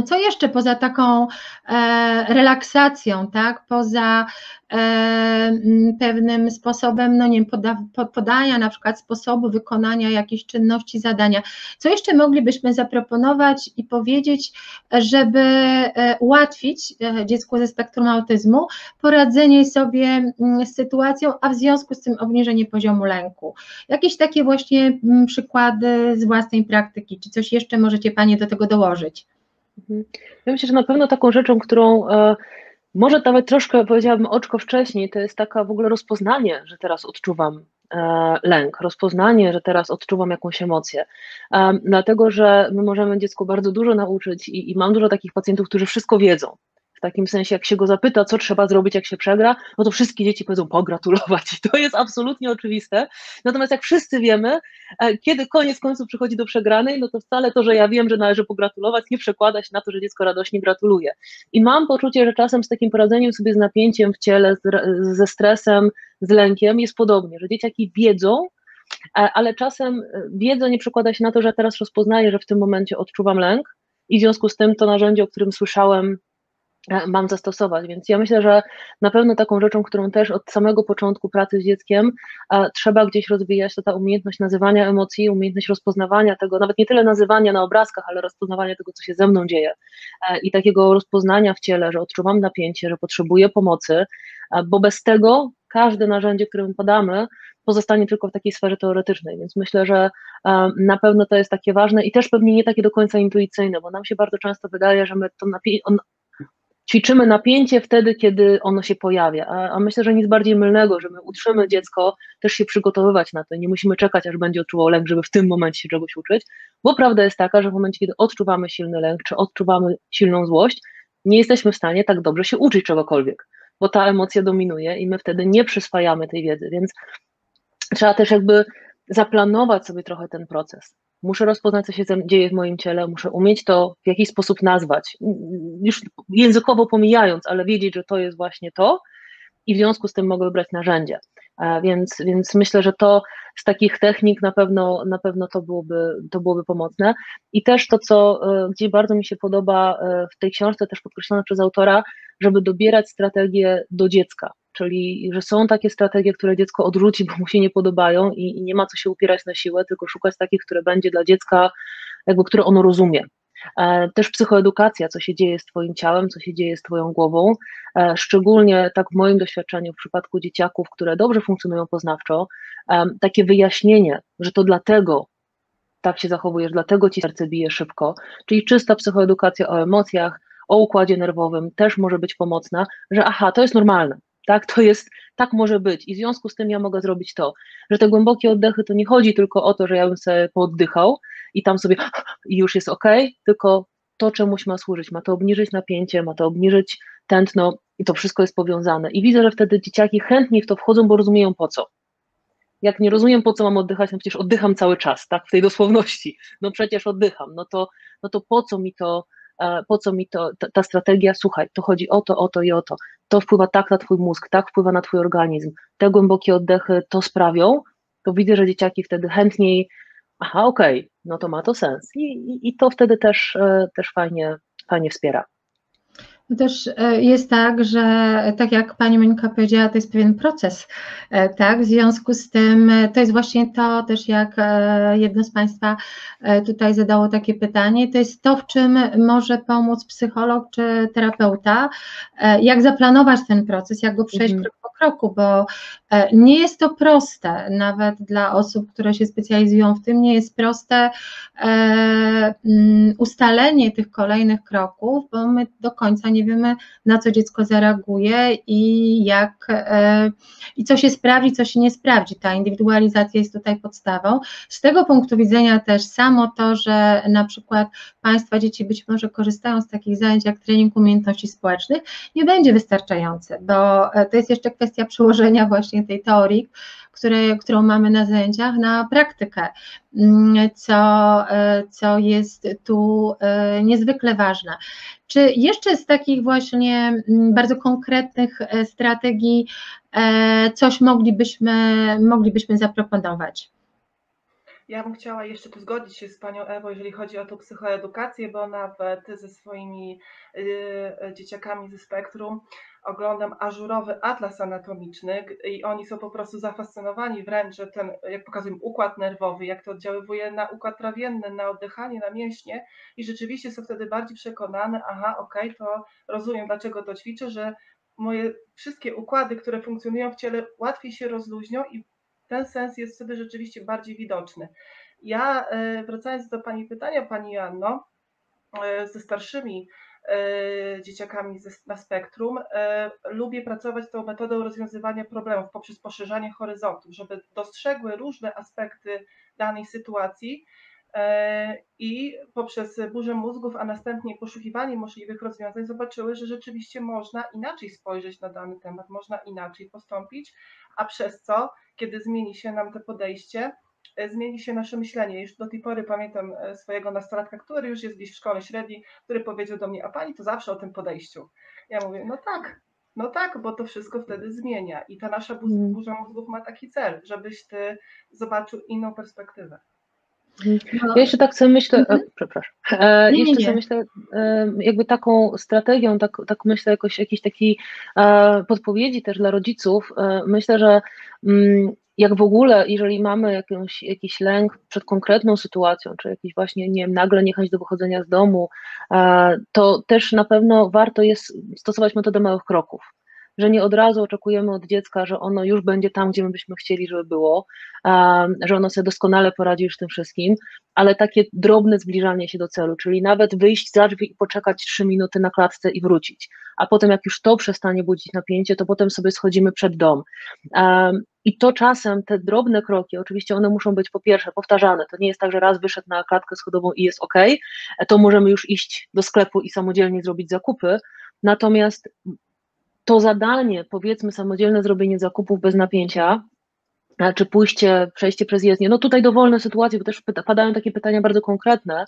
Speaker 1: co jeszcze poza taką e, relaksacją, tak? Poza e, mm, pewnym sposobem, no nie wiem, poda, podania na przykład sposobu wykonania jakiejś czynności, zadania. Co jeszcze moglibyśmy zaproponować i powiedzieć, żeby e, ułatwić dziecku ze spektrum autyzmu poradzenie sobie mm, z sytuacją, a w związku z tym obniżenie poziomu lęku? Jakieś takie właśnie przykłady z własnej praktyki, czy coś jeszcze możecie Panie do tego dołożyć?
Speaker 2: Mhm. Ja myślę, że na pewno taką rzeczą, którą e, może nawet troszkę powiedziałabym oczko wcześniej, to jest taka w ogóle rozpoznanie, że teraz odczuwam e, lęk, rozpoznanie, że teraz odczuwam jakąś emocję. E, dlatego, że my możemy dziecku bardzo dużo nauczyć i, i mam dużo takich pacjentów, którzy wszystko wiedzą takim sensie, jak się go zapyta, co trzeba zrobić, jak się przegra, no to wszystkie dzieci powiedzą pogratulować. I to jest absolutnie oczywiste. Natomiast jak wszyscy wiemy, e, kiedy koniec końców przychodzi do przegranej, no to wcale to, że ja wiem, że należy pogratulować, nie przekłada się na to, że dziecko radośnie gratuluje. I mam poczucie, że czasem z takim poradzeniem sobie z napięciem w ciele, ze stresem, z lękiem jest podobnie, że dzieciaki wiedzą, e, ale czasem e, wiedza nie przekłada się na to, że teraz rozpoznaję, że w tym momencie odczuwam lęk i w związku z tym to narzędzie, o którym słyszałem mam zastosować. Więc ja myślę, że na pewno taką rzeczą, którą też od samego początku pracy z dzieckiem a, trzeba gdzieś rozwijać, to ta umiejętność nazywania emocji, umiejętność rozpoznawania tego, nawet nie tyle nazywania na obrazkach, ale rozpoznawania tego, co się ze mną dzieje e, i takiego rozpoznania w ciele, że odczuwam napięcie, że potrzebuję pomocy, e, bo bez tego każde narzędzie, którym podamy, pozostanie tylko w takiej sferze teoretycznej, więc myślę, że na pewno to jest takie ważne i też pewnie nie takie do końca intuicyjne, bo nam się bardzo często wydaje, że my to ćwiczymy napięcie wtedy, kiedy ono się pojawia. A, a, myślę, że nic bardziej mylnego, że my utrzymy dziecko, też się przygotowywać na to. Nie musimy czekać, aż będzie odczuwał lęk, żeby w tym momencie się czegoś uczyć, bo prawda jest taka, że w momencie, kiedy odczuwamy silny lęk, czy odczuwamy silną złość, nie jesteśmy w stanie tak dobrze się uczyć czegokolwiek, bo ta emocja dominuje i my wtedy nie przyswajamy tej wiedzy, więc trzeba też jakby zaplanować sobie trochę ten proces. Muszę rozpoznać, co się dzieje w moim ciele, muszę umieć to w jakiś sposób nazwać, już językowo pomijając, ale wiedzieć, że to jest właśnie to i w związku z tym mogę wybrać narzędzie. Więc, więc myślę, że to z takich technik na pewno, na pewno to, byłoby, to byłoby pomocne. I też to, co e, gdzieś bardzo mi się podoba e, w tej książce, też podkreślone przez autora, żeby dobierać strategię do dziecka czyli że są takie strategie, które dziecko odrzuci, bo mu się nie podobają i, i, nie ma co się upierać na siłę, tylko szukać takich, które będzie dla dziecka, jakby które ono rozumie. E, też psychoedukacja, co się dzieje z Twoim ciałem, co się dzieje z Twoją głową. E, szczególnie tak w moim doświadczeniu, w przypadku dzieciaków, które dobrze funkcjonują poznawczo, e, takie wyjaśnienie, że to dlatego tak się zachowujesz, dlatego ci serce bije szybko, czyli czysta psychoedukacja o emocjach, o układzie nerwowym też może być pomocna, że aha, to jest normalne, tak, to jest, tak może być. I w związku z tym ja mogę zrobić to, że te głębokie oddechy to nie chodzi tylko o to, że ja bym sobie pooddychał i tam sobie i już jest ok, tylko to czemuś ma służyć, ma to obniżyć napięcie, ma to obniżyć tętno i to wszystko jest powiązane. I widzę, że wtedy dzieciaki chętniej w to wchodzą, bo rozumieją po co. Jak nie rozumiem, po co mam oddychać, no przecież oddycham cały czas, tak, w tej dosłowności, no przecież oddycham, no to, no to po co mi to, E, po co mi to, ta, ta, strategia, słuchaj, to chodzi o to, o to i o to, to wpływa tak na twój mózg, tak wpływa na twój organizm, te głębokie oddechy to sprawią, to widzę, że dzieciaki wtedy chętniej, aha, okej, okay, no to ma to sens i, i, i to wtedy też, e, też fajnie, fajnie wspiera.
Speaker 1: To też e, jest tak, że tak jak Pani Monika powiedziała, to jest pewien proces, e, tak? W związku z tym e, to jest właśnie to też jak jedno z Państwa tutaj zadało takie pytanie, to jest to, w czym może pomóc psycholog czy terapeuta, jak zaplanować ten proces, jak go przejść mhm. krok po kroku, bo nie jest to proste, nawet dla osób, które się specjalizują w tym, nie jest proste ustalenie tych kolejnych kroków, bo my do końca nie wiemy, na co dziecko zareaguje i jak i co się sprawdzi, co się nie sprawdzi. Ta indywidualizacja jest tutaj podstawą. Z tego punktu widzenia też samo to, że na przykład Państwa dzieci być może korzystają z takich zajęć jak trening umiejętności społecznych, nie będzie wystarczające, bo to jest jeszcze kwestia przełożenia właśnie tej teorii, które, którą mamy na zajęciach, na praktykę, mm, co, e, co jest tu e, niezwykle ważne. Czy jeszcze z takich właśnie mm, bardzo konkretnych e, strategii coś moglibyśmy, moglibyśmy zaproponować?
Speaker 3: Ja bym chciała jeszcze tu zgodzić się z Panią Ewo, jeżeli chodzi o tą psychoedukację, bo nawet ze swoimi y, dzieciakami ze spektrum oglądam ażurowy atlas anatomiczny i oni są po prostu zafascynowani wręcz, że ten, jak pokazuję, układ nerwowy, jak to oddziaływuje na układ trawienny, na oddychanie, na mięśnie i rzeczywiście są wtedy bardziej przekonane, aha, okej, okay, to rozumiem, dlaczego to ćwiczę, że moje wszystkie układy, które funkcjonują w ciele, łatwiej się rozluźnią i ten sens jest wtedy rzeczywiście bardziej widoczny. Ja, e, wracając do Pani pytania, Pani Janno, e, ze starszymi e, dzieciakami na spektrum, lubię pracować tą metodą rozwiązywania problemów poprzez poszerzanie horyzontów, żeby dostrzegły różne aspekty danej sytuacji i poprzez burzę mózgów, a następnie poszukiwanie możliwych rozwiązań zobaczyły, że rzeczywiście można inaczej spojrzeć na dany temat, można inaczej postąpić, a przez co, kiedy zmieni się nam to podejście, e, zmieni się nasze myślenie. Już do tej pory pamiętam e, swojego nastolatka, który już jest gdzieś w szkole średniej, który powiedział do mnie, a pani to zawsze o tym podejściu. Ja mówię, no tak, no tak, bo to wszystko wtedy zmienia i ta nasza mhm. burza mózgów ma taki cel, żebyś ty zobaczył inną perspektywę.
Speaker 2: No. Ja jeszcze tak sobie myślę, mhm. e, przepraszam, e, nie, jeszcze nie, sobie myślę, e, jakby taką strategią, tak, tak myślę jakoś jakiejś takiej e, podpowiedzi też dla rodziców, e, myślę, że mm, jak w ogóle, jeżeli mamy jakąś, jakiś lęk przed konkretną sytuacją, czy jakiś właśnie, nie wiem, nagle niechęć do wychodzenia z domu, e, to też na pewno warto jest stosować metodę małych kroków że nie od razu oczekujemy od dziecka, że ono już będzie tam, gdzie my byśmy chcieli, żeby było, że ono sobie doskonale poradzi już tym wszystkim, ale takie drobne zbliżanie się do celu, czyli nawet wyjść za drzwi i poczekać trzy minuty na klatce i wrócić, a potem jak już to przestanie budzić napięcie, to potem sobie schodzimy przed dom. I to czasem te drobne kroki, oczywiście one muszą być po pierwsze powtarzane. To nie jest tak, że raz wyszedł na klatkę schodową i jest ok, to możemy już iść do sklepu i samodzielnie zrobić zakupy. Natomiast to zadanie, powiedzmy samodzielne zrobienie zakupów bez napięcia, czy pójście, przejście przez jezdnię, no tutaj dowolne sytuacje, bo też padają takie pytania bardzo konkretne,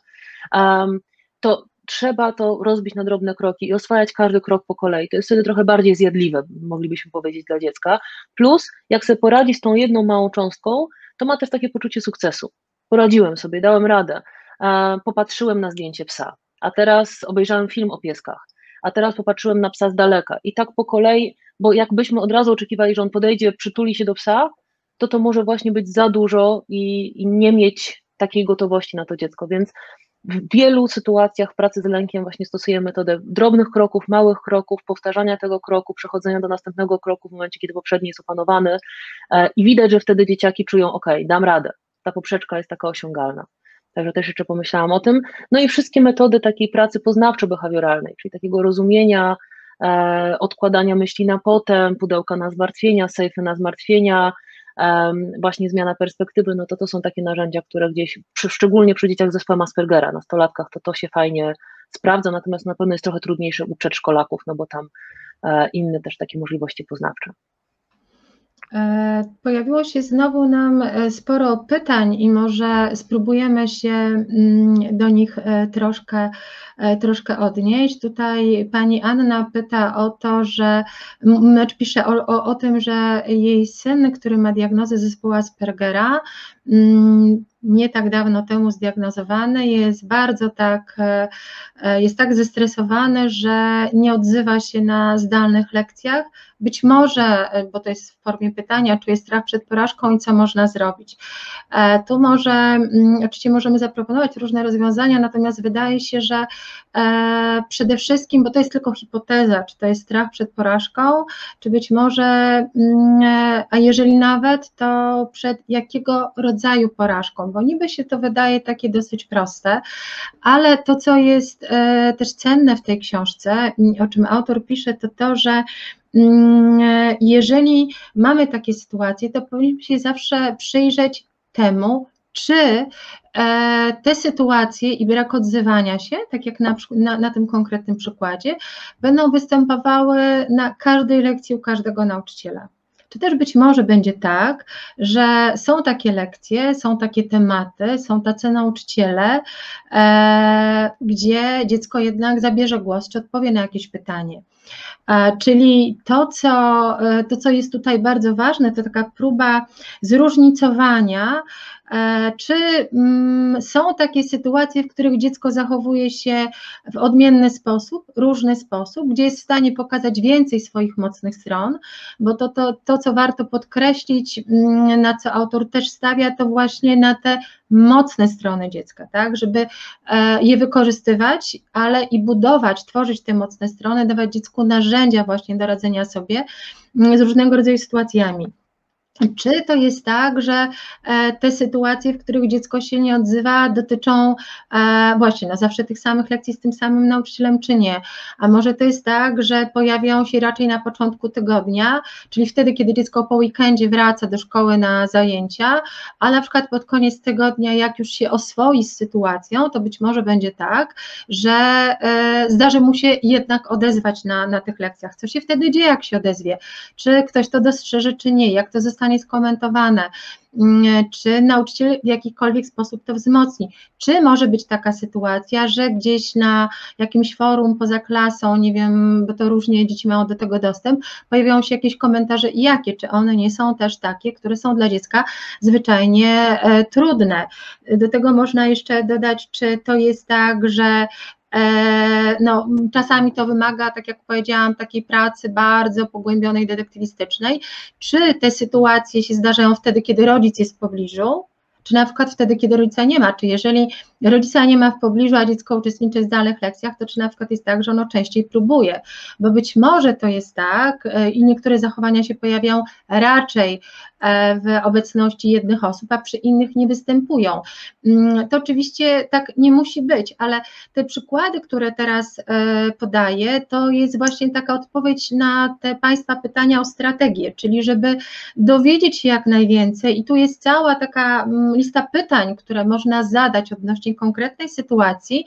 Speaker 2: to trzeba to rozbić na drobne kroki i oswajać każdy krok po kolei. To jest wtedy trochę bardziej zjadliwe, moglibyśmy powiedzieć, dla dziecka. Plus, jak sobie poradzi z tą jedną małą cząstką, to ma też takie poczucie sukcesu. Poradziłem sobie, dałem radę, popatrzyłem na zdjęcie psa, a teraz obejrzałem film o pieskach a teraz popatrzyłem na psa z daleka. I tak po kolei, bo jakbyśmy od razu oczekiwali, że on podejdzie, przytuli się do psa, to to może właśnie być za dużo i, i nie mieć takiej gotowości na to dziecko. Więc w wielu sytuacjach pracy z lękiem właśnie stosujemy metodę drobnych kroków, małych kroków, powtarzania tego kroku, przechodzenia do następnego kroku w momencie, kiedy poprzedni jest opanowany e, i widać, że wtedy dzieciaki czują, ok, dam radę, ta poprzeczka jest taka osiągalna. Także też jeszcze pomyślałam o tym. No i wszystkie metody takiej pracy poznawczo-behawioralnej, czyli takiego rozumienia, e, odkładania myśli na potem, pudełka na zmartwienia, sejfy na zmartwienia, e, właśnie zmiana perspektywy, no to to są takie narzędzia, które gdzieś, przy, szczególnie przy dzieciach z zespołem Aspergera, nastolatkach, to to się fajnie sprawdza, natomiast na pewno jest trochę trudniejsze u przedszkolaków, no bo tam e, inne też takie możliwości poznawcze.
Speaker 1: E, pojawiło się znowu nam e, sporo pytań i może spróbujemy się mm, do nich e, troszkę, troszkę odnieść. Tutaj pani Anna pyta o to, że znaczy pisze o, o, o tym, że jej syn, który ma diagnozę zespołu Aspergera, nie tak dawno temu zdiagnozowany, jest bardzo tak, e, e, jest tak zestresowany, że nie odzywa się na zdalnych lekcjach. Być może, e, bo to jest w formie pytania, czuje strach przed porażką i co można zrobić. Tu może, mm, oczywiście możemy zaproponować różne rozwiązania, natomiast wydaje się, że przede wszystkim, bo to jest tylko hipoteza, czy to jest strach przed porażką, czy być może, mm, a jeżeli nawet, to przed jakiego rodzaju rodzaju porażką, bo niby się to wydaje takie dosyć proste, ale to, co jest e, też cenne w tej książce, o czym autor pisze, to to, że mm, jeżeli mamy takie sytuacje, to powinniśmy się zawsze przyjrzeć temu, czy e, te sytuacje i brak odzywania się, tak jak na, na, na, tym konkretnym przykładzie, będą występowały na każdej lekcji u każdego nauczyciela. Czy też być może będzie tak, że są takie lekcje, są takie tematy, są tacy nauczyciele, e, gdzie dziecko jednak zabierze głos, czy odpowie na jakieś pytanie. E, czyli to co, e, to, co jest tutaj bardzo ważne, to taka próba zróżnicowania E, czy mm, są takie sytuacje, w których dziecko zachowuje się w odmienny sposób, różny sposób, gdzie jest w stanie pokazać więcej swoich mocnych stron, bo to, to, to co warto podkreślić, mm, na co autor też stawia, to właśnie na te mocne strony dziecka, tak, żeby e, je wykorzystywać, ale i budować, tworzyć te mocne strony, dawać dziecku narzędzia właśnie do radzenia sobie mm, z różnego rodzaju sytuacjami. Czy to jest tak, że e, te sytuacje, w których dziecko się nie odzywa, dotyczą e, właśnie no zawsze tych samych lekcji z tym samym nauczycielem, czy nie? A może to jest tak, że pojawiają się raczej na początku tygodnia, czyli wtedy, kiedy dziecko po weekendzie wraca do szkoły na zajęcia, a na przykład pod koniec tygodnia, jak już się oswoi z sytuacją, to być może będzie tak, że e, zdarzy mu się jednak odezwać na, na tych lekcjach. Co się wtedy dzieje, jak się odezwie? Czy ktoś to dostrzeże, czy nie? Jak to zostanie zostanie skomentowane, mm, czy nauczyciel w jakikolwiek sposób to wzmocni. Czy może być taka sytuacja, że gdzieś na jakimś forum poza klasą, nie wiem, bo to różnie dzieci mają do tego dostęp, pojawiają się jakieś komentarze i jakie, czy one nie są też takie, które są dla dziecka zwyczajnie e, trudne. Do tego można jeszcze dodać, czy to jest tak, że no, czasami to wymaga, tak jak powiedziałam, takiej pracy bardzo pogłębionej, detektywistycznej. Czy te sytuacje się zdarzają wtedy, kiedy rodzic jest w pobliżu, czy na przykład wtedy, kiedy rodzica nie ma, czy jeżeli rodzica nie ma w pobliżu, a dziecko uczestniczy w zdalnych lekcjach, to czy na przykład jest tak, że ono częściej próbuje, bo być może to jest tak e, i niektóre zachowania się pojawiają raczej e, w obecności jednych osób, a przy innych nie występują. Mm, to oczywiście tak nie musi być, ale te przykłady, które teraz e, podaję, to jest właśnie taka odpowiedź na te Państwa pytania o strategię, czyli żeby dowiedzieć się jak najwięcej i tu jest cała taka mm, lista pytań, które można zadać odnośnie konkretnej sytuacji,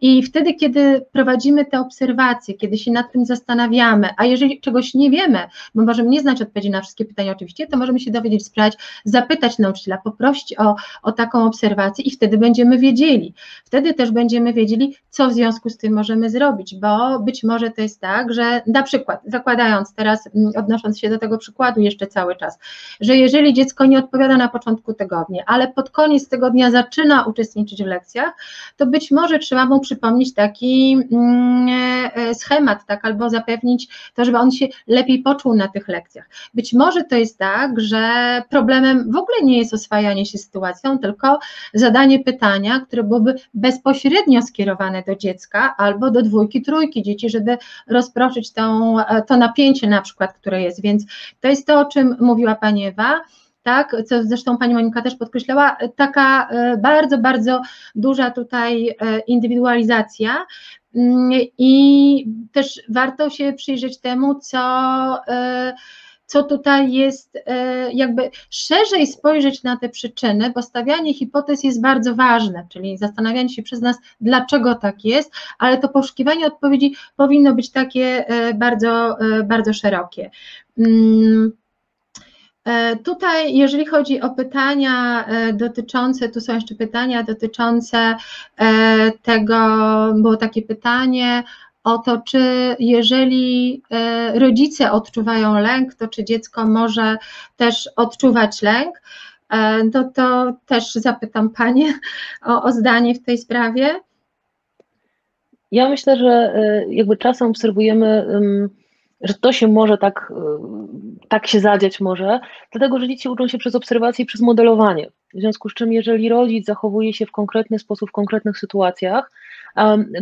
Speaker 1: i wtedy, kiedy prowadzimy te obserwacje, kiedy się nad tym zastanawiamy, a jeżeli czegoś nie wiemy, bo możemy nie znać odpowiedzi na wszystkie pytania oczywiście, to możemy się dowiedzieć, sprawdzić, zapytać nauczyciela, poprosić o, o taką obserwację i wtedy będziemy wiedzieli. Wtedy też będziemy wiedzieli, co w związku z tym możemy zrobić, bo być może to jest tak, że na przykład, zakładając teraz, mm, odnosząc się do tego przykładu jeszcze cały czas, że jeżeli dziecko nie odpowiada na początku tygodnia, ale pod koniec tygodnia zaczyna uczestniczyć w lekcjach, to być może trzeba mu przypomnieć taki mm, e, schemat, tak, albo zapewnić to, żeby on się lepiej poczuł na tych lekcjach. Być może to jest tak, że problemem w ogóle nie jest oswajanie się sytuacją, tylko zadanie pytania, które byłoby bezpośrednio skierowane do dziecka albo do dwójki, trójki dzieci, żeby rozproszyć tą, e, to napięcie na przykład, które jest, więc to jest to, o czym mówiła Pani Ewa, tak, co zresztą pani Monika też podkreślała, taka e, bardzo, bardzo duża tutaj e, indywidualizacja mm, i też warto się przyjrzeć temu, co e, co tutaj jest, jakby szerzej spojrzeć na te przyczyny, bo stawianie hipotez jest bardzo ważne, czyli zastanawianie się przez nas, dlaczego tak jest, ale to poszukiwanie odpowiedzi powinno być takie bardzo, bardzo szerokie. E, tutaj, jeżeli chodzi o pytania e, dotyczące, tu są jeszcze pytania dotyczące e, tego, było takie pytanie o to, czy jeżeli rodzice odczuwają lęk, to czy dziecko może też odczuwać lęk. To, to też zapytam Panie o, o zdanie w tej sprawie.
Speaker 2: Ja myślę, że jakby czasem obserwujemy że to się może tak, y, tak się zadziać może, dlatego że dzieci uczą się przez obserwację i przez modelowanie. W związku z czym, jeżeli rodzic zachowuje się w konkretny sposób w konkretnych sytuacjach,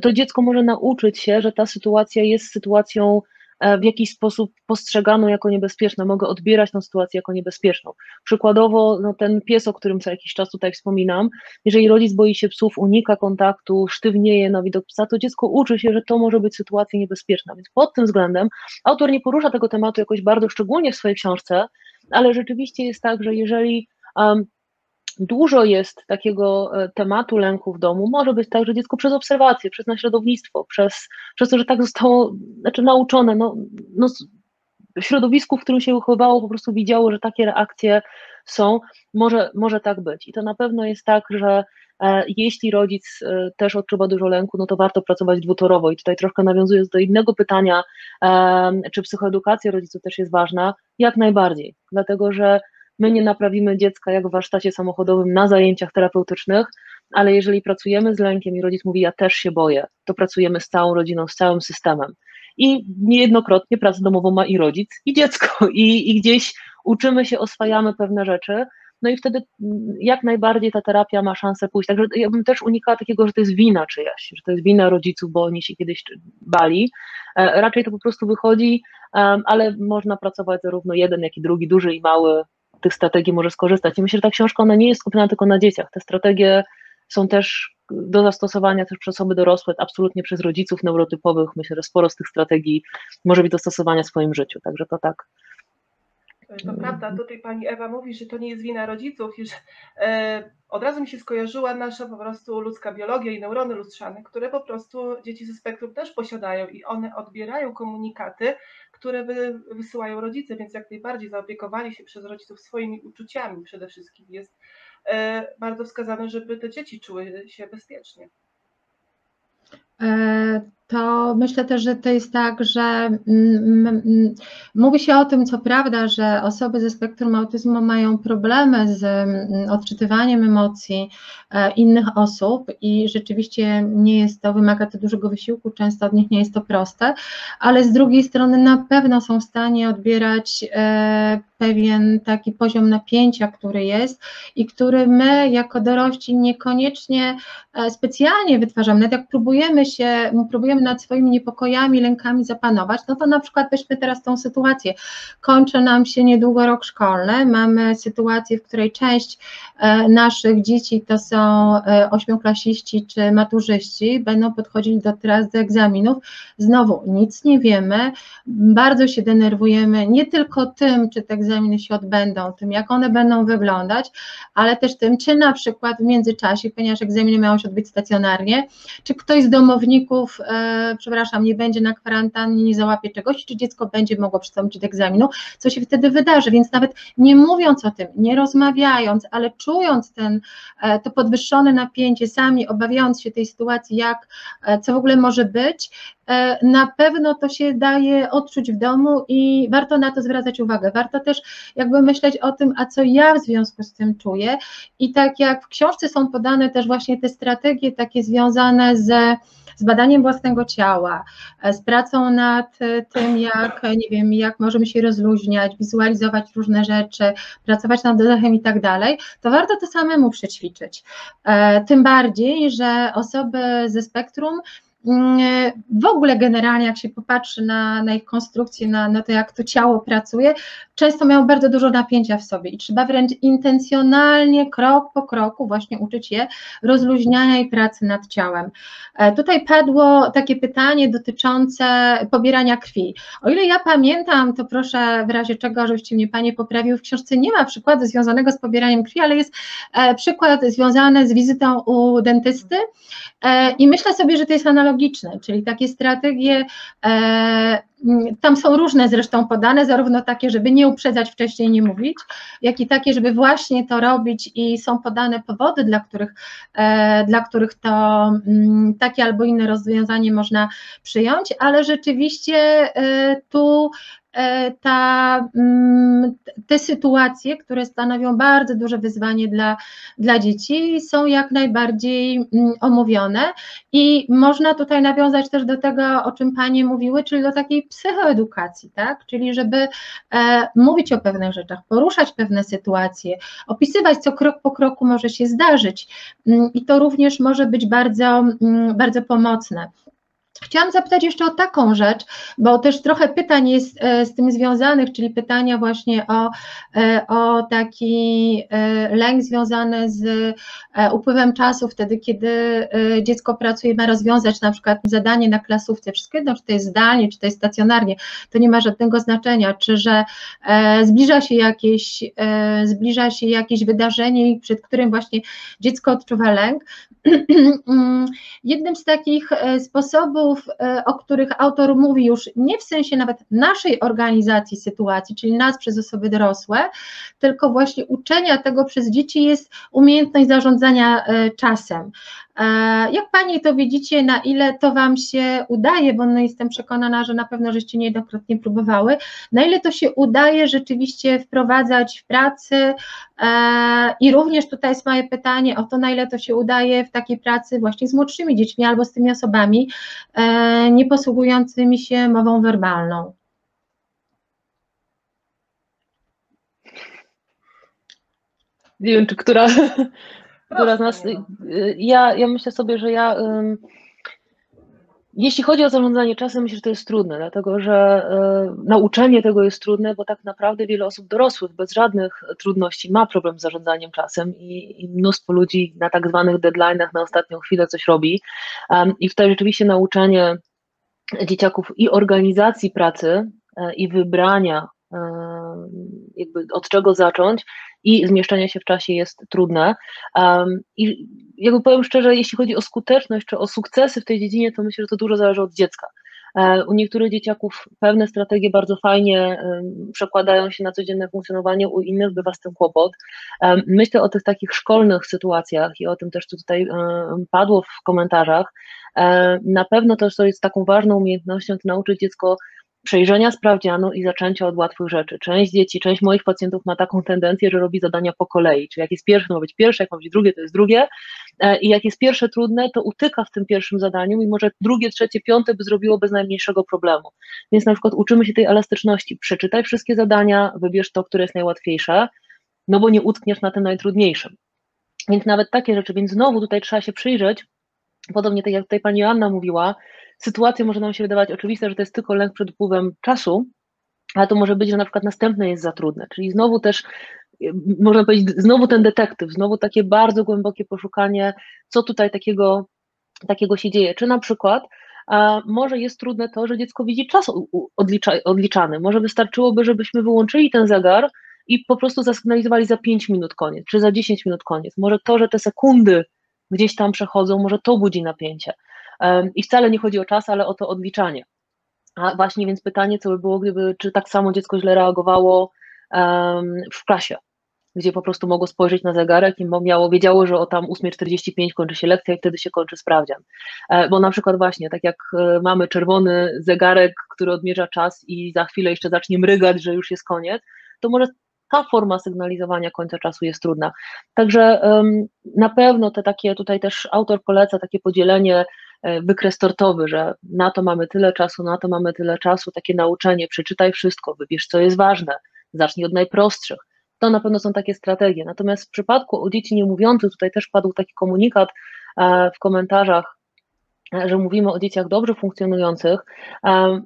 Speaker 2: to dziecko może nauczyć się, że ta sytuacja jest sytuacją w jakiś sposób postrzeganą jako niebezpieczne, mogę odbierać tę sytuację jako niebezpieczną. Przykładowo no, ten pies, o którym co jakiś czas tutaj wspominam, jeżeli rodzic boi się psów, unika kontaktu, sztywnieje na widok psa, to dziecko uczy się, że to może być sytuacja niebezpieczna. Więc pod tym względem autor nie porusza tego tematu jakoś bardzo szczególnie w swojej książce, ale rzeczywiście jest tak, że jeżeli um, dużo jest takiego e, tematu lęku w domu, może być tak, że dziecko przez obserwację, przez naśladownictwo, przez, przez to, że tak zostało znaczy nauczone, no, no, w środowisku, w którym się wychowywało, po prostu widziało, że takie reakcje są, może, może tak być. I to na pewno jest tak, że e, jeśli rodzic e, też odczuwa dużo lęku, no to warto pracować dwutorowo. I tutaj troszkę nawiązując do innego pytania, czy psychoedukacja rodziców też jest ważna, jak najbardziej, dlatego że my nie naprawimy dziecka jak w warsztacie samochodowym na zajęciach terapeutycznych, ale jeżeli pracujemy z lękiem i rodzic mówi, ja też się boję, to pracujemy z całą rodziną, z całym systemem. I niejednokrotnie pracę domową ma i rodzic, i dziecko, i, i gdzieś uczymy się, oswajamy pewne rzeczy, no i wtedy jak najbardziej ta terapia ma szansę pójść. Także ja bym też unikała takiego, że to jest wina czyjaś, że to jest wina rodziców, bo oni się kiedyś bali. E, raczej to po prostu wychodzi, ale można pracować zarówno jeden, jak i drugi, duży i mały, tych strategii może skorzystać. I myślę, że ta książka ona nie jest skupiona tylko na dzieciach. Te strategie są też do zastosowania też przez osoby dorosłe, absolutnie przez rodziców neurotypowych. Myślę, że sporo z tych strategii może być do stosowania w swoim życiu. Także to tak
Speaker 3: to prawda, tutaj pani Ewa mówi, że to nie jest wina rodziców że e, od razu mi się skojarzyła nasza po prostu ludzka biologia i neurony lustrzane, które po prostu dzieci ze spektrum też posiadają i one odbierają komunikaty, które wy, wysyłają rodzice, więc jak najbardziej zaopiekowali się przez rodziców swoimi uczuciami przede wszystkim jest e, bardzo wskazane, żeby te dzieci czuły się bezpiecznie.
Speaker 1: E, to myślę też, że to jest tak, że mm, mm, mówi się o tym, co prawda, że osoby ze spektrum autyzmu mają problemy z mm, odczytywaniem emocji e, innych osób i rzeczywiście nie jest to, wymaga to dużego wysiłku, często od nich nie jest to proste, ale z drugiej strony na pewno są w stanie odbierać e, pewien taki poziom napięcia, który jest i który my jako dorośli niekoniecznie specjalnie wytwarzamy, nawet jak próbujemy się, próbujemy nad swoimi niepokojami, lękami zapanować, no to na przykład weźmy teraz tą sytuację, kończy nam się niedługo rok szkolny, mamy sytuację, w której część e, naszych dzieci to są e, ośmioklasiści czy maturzyści, będą podchodzić do teraz do egzaminów, znowu nic nie wiemy, bardzo się denerwujemy, nie tylko tym, czy te egzaminy się odbędą, tym jak one będą wyglądać, ale też tym, czy na przykład w międzyczasie, ponieważ egzaminy miały się odbyć stacjonarnie, czy ktoś z domowników, e, przepraszam, nie będzie na kwarantannie, nie załapie czegoś, czy dziecko będzie mogło przystąpić do egzaminu, co się wtedy wydarzy, więc nawet nie mówiąc o tym, nie rozmawiając, ale czując ten, e, to podwyższone napięcie, sami obawiając się tej sytuacji, jak, e, co w ogóle może być, na pewno to się daje odczuć w domu i warto na to zwracać uwagę. Warto też jakby myśleć o tym, a co ja w związku z tym czuję. I tak jak w książce są podane też właśnie te strategie takie związane z z badaniem własnego ciała, e, z pracą nad e, tym, jak, nie wiem, jak możemy się rozluźniać, wizualizować różne rzeczy, pracować nad oddechem i tak dalej, to warto to samemu przećwiczyć. Tym bardziej, że osoby ze spektrum w ogóle generalnie, jak się popatrzy na, na ich konstrukcję, na, na to, jak to ciało pracuje, często mają bardzo dużo napięcia w sobie i trzeba wręcz intencjonalnie, krok po kroku właśnie uczyć je rozluźniania i pracy nad ciałem. E, tutaj padło takie pytanie dotyczące pobierania krwi. O ile ja pamiętam, to proszę w razie czego, żebyście mnie Panie poprawił, w książce nie ma przykładu związanego z pobieraniem krwi, ale jest e, przykład związany z wizytą u dentysty e, i myślę sobie, że to jest analogia czyli takie strategie, e, tam są różne zresztą podane, zarówno takie, żeby nie uprzedzać wcześniej, nie mówić, jak i takie, żeby właśnie to robić i są podane powody, dla których, e, dla których to mm, takie albo inne rozwiązanie można przyjąć, ale rzeczywiście e, tu ta, mm, te sytuacje, które stanowią bardzo duże wyzwanie dla, dla dzieci, są jak najbardziej mm, omówione i można tutaj nawiązać też do tego, o czym Panie mówiły, czyli do takiej psychoedukacji, tak? czyli żeby e, mówić o pewnych rzeczach, poruszać pewne sytuacje, opisywać, co krok po kroku może się zdarzyć mm, i to również może być bardzo, bardzo pomocne. Chciałam zapytać jeszcze o taką rzecz, bo też trochę pytań jest z tym związanych, czyli pytania właśnie o, o taki lęk związany z upływem czasu, wtedy kiedy dziecko pracuje, ma rozwiązać na przykład zadanie na klasówce, wszystko jedno, czy to jest zdalnie, czy to jest stacjonarnie, to nie ma żadnego znaczenia, czy że zbliża się jakieś, zbliża się jakieś wydarzenie, przed którym właśnie dziecko odczuwa lęk. Jednym z takich sposobów, o których autor mówi już nie w sensie nawet naszej organizacji sytuacji, czyli nas przez osoby dorosłe, tylko właśnie uczenia tego przez dzieci jest umiejętność zarządzania czasem. Jak Pani to widzicie, na ile to Wam się udaje, bo no jestem przekonana, że na pewno żeście niejednokrotnie próbowały, na ile to się udaje rzeczywiście wprowadzać w pracy? I również tutaj jest moje pytanie o to, na ile to się udaje w takiej pracy właśnie z młodszymi dziećmi albo z tymi osobami nie posługującymi się mową werbalną.
Speaker 2: Nie wiem, czy która, która z nas. Ja, ja myślę sobie, że ja. Um, jeśli chodzi o zarządzanie czasem, myślę, że to jest trudne, dlatego że y, nauczenie tego jest trudne, bo tak naprawdę wiele osób dorosłych bez żadnych trudności ma problem z zarządzaniem czasem i, i mnóstwo ludzi na tak zwanych deadline'ach na ostatnią chwilę coś robi. Um, I tutaj rzeczywiście nauczenie dzieciaków i organizacji pracy y, i wybrania jakby od czego zacząć i zmieszczenie się w czasie jest trudne. I jakby powiem szczerze, jeśli chodzi o skuteczność czy o sukcesy w tej dziedzinie, to myślę, że to dużo zależy od dziecka. E, u niektórych dzieciaków pewne strategie bardzo fajnie przekładają się na codzienne funkcjonowanie, u innych bywa z tym kłopot. Myślę o tych takich szkolnych sytuacjach i o tym też, co tutaj padło w komentarzach. E, na pewno to jest taką ważną umiejętnością, to nauczyć dziecko przejrzenia sprawdzianu i zaczęcia od łatwych rzeczy. Część dzieci, część moich pacjentów ma taką tendencję, że robi zadania po kolei, czyli jak jest pierwsze, to ma być pierwsze, jak ma być drugie, to jest drugie e, i jak jest pierwsze trudne, to utyka w tym pierwszym zadaniu, mimo że drugie, trzecie, piąte by zrobiło bez najmniejszego problemu. Więc na przykład uczymy się tej elastyczności. Przeczytaj wszystkie zadania, wybierz to, które jest najłatwiejsze, no bo nie utkniesz na tym najtrudniejszym. Więc nawet takie rzeczy, więc znowu tutaj trzeba się przyjrzeć, podobnie tak jak tutaj pani Joanna mówiła, sytuacja może nam się wydawać oczywista, że to jest tylko lęk przed upływem czasu, ale to może być, że na przykład następne jest za trudne. Czyli znowu też, można powiedzieć, znowu ten detektyw, znowu takie bardzo głębokie poszukanie, co tutaj takiego, takiego się dzieje. Czy na przykład a może jest trudne to, że dziecko widzi czas odlicza, odliczany. Może wystarczyłoby, żebyśmy wyłączyli ten zegar i po prostu zasygnalizowali za 5 minut koniec, czy za 10 minut koniec. Może to, że te sekundy gdzieś tam przechodzą, może to budzi napięcie. I wcale nie chodzi o czas, ale o to odliczanie. A właśnie więc pytanie, co by było, gdyby, czy tak samo dziecko źle reagowało w klasie, gdzie po prostu mogło spojrzeć na zegarek i miało, wiedziało, że o tam 8.45 kończy się lekcja i wtedy się kończy sprawdzian. E, bo na przykład właśnie, tak jak e, mamy czerwony zegarek, który odmierza czas i za chwilę jeszcze zacznie mrygać, że już jest koniec, to może ta forma sygnalizowania końca czasu jest trudna. Także na pewno te takie, tutaj też autor poleca takie podzielenie wykres tortowy, że na to mamy tyle czasu, na to mamy tyle czasu, takie nauczenie, przeczytaj wszystko, wybierz co jest ważne, zacznij od najprostszych. To na pewno są takie strategie. Natomiast w przypadku u dzieci niemówiących, tutaj też padł taki komunikat e, w komentarzach, e, że mówimy o dzieciach dobrze funkcjonujących,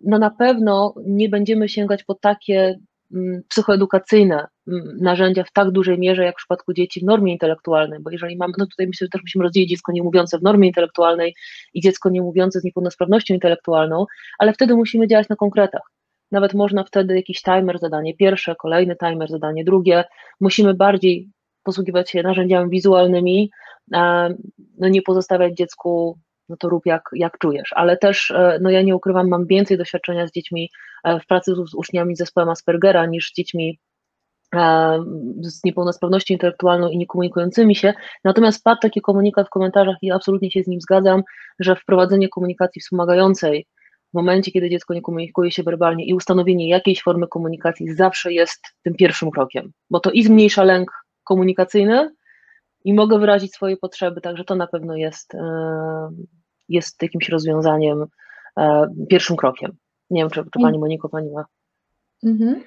Speaker 2: no na pewno nie będziemy sięgać po takie Mm, psychoedukacyjne narzędzia w tak dużej mierze, jak w przypadku dzieci w normie intelektualnej, bo jeżeli mamy, no tutaj myślę, że też musimy rozdzielić dziecko niemówiące w normie intelektualnej i dziecko niemówiące z niepełnosprawnością intelektualną, ale wtedy musimy działać na konkretach. Nawet można wtedy jakiś timer, zadanie pierwsze, kolejny timer, zadanie drugie. Musimy bardziej posługiwać się narzędziami wizualnymi, no nie pozostawiać dziecku no to rób jak, jak czujesz. Ale też, e, no ja nie ukrywam, mam więcej doświadczenia z dziećmi e, w pracy z uczniami z zespołem Aspergera niż z dziećmi z niepełnosprawnością intelektualną i niekomunikującymi się. Natomiast padł taki komunikat w komentarzach i absolutnie się z nim zgadzam, że wprowadzenie komunikacji wspomagającej w momencie, kiedy dziecko nie komunikuje się werbalnie i ustanowienie jakiejś formy komunikacji zawsze jest tym pierwszym krokiem, bo to i zmniejsza lęk komunikacyjny i mogę wyrazić swoje potrzeby, także to na pewno jest jest jakimś rozwiązaniem, e, pierwszym krokiem. Nie wiem, czy, czy Pani Moniko, Pani ma. Mhm.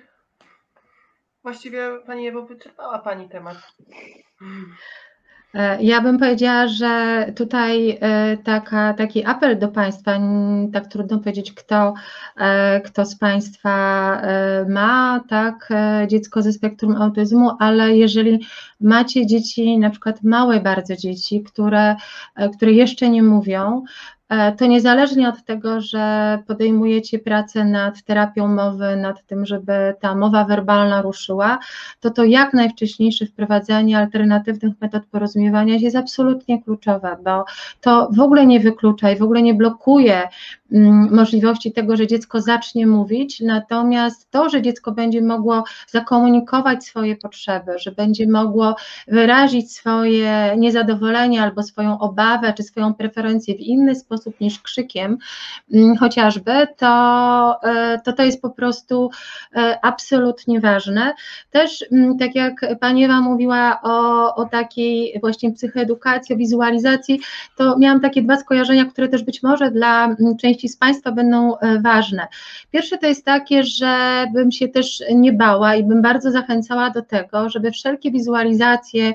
Speaker 3: Właściwie Pani Ewo wyczerpała Pani temat.
Speaker 1: E, ja bym powiedziała, że tutaj e, taka, taki apel do Państwa, tak trudno powiedzieć, kto, e, kto z Państwa ma tak, dziecko ze spektrum autyzmu, ale jeżeli macie dzieci, na przykład małe bardzo dzieci, które, które jeszcze nie mówią, to niezależnie od tego, że podejmujecie pracę nad terapią mowy, nad tym, żeby ta mowa werbalna ruszyła, to to jak najwcześniejsze wprowadzanie alternatywnych metod porozumiewania jest absolutnie kluczowe, bo to w ogóle nie wyklucza i w ogóle nie blokuje mm, możliwości tego, że dziecko zacznie mówić, natomiast to, że dziecko będzie mogło zakomunikować swoje potrzeby, że będzie mogło wyrazić swoje niezadowolenie albo swoją obawę czy swoją preferencję w inny sposób, sposób niż krzykiem mm, chociażby, to, e, to to jest po prostu e, absolutnie ważne. Też mm, tak jak Pani Ewa mówiła o, o takiej właśnie psychoedukacji, o wizualizacji, to miałam takie dwa skojarzenia, które też być może dla mm, części z Państwa będą e, ważne. Pierwsze to jest takie, że bym się też nie bała i bym bardzo zachęcała do tego, żeby wszelkie wizualizacje,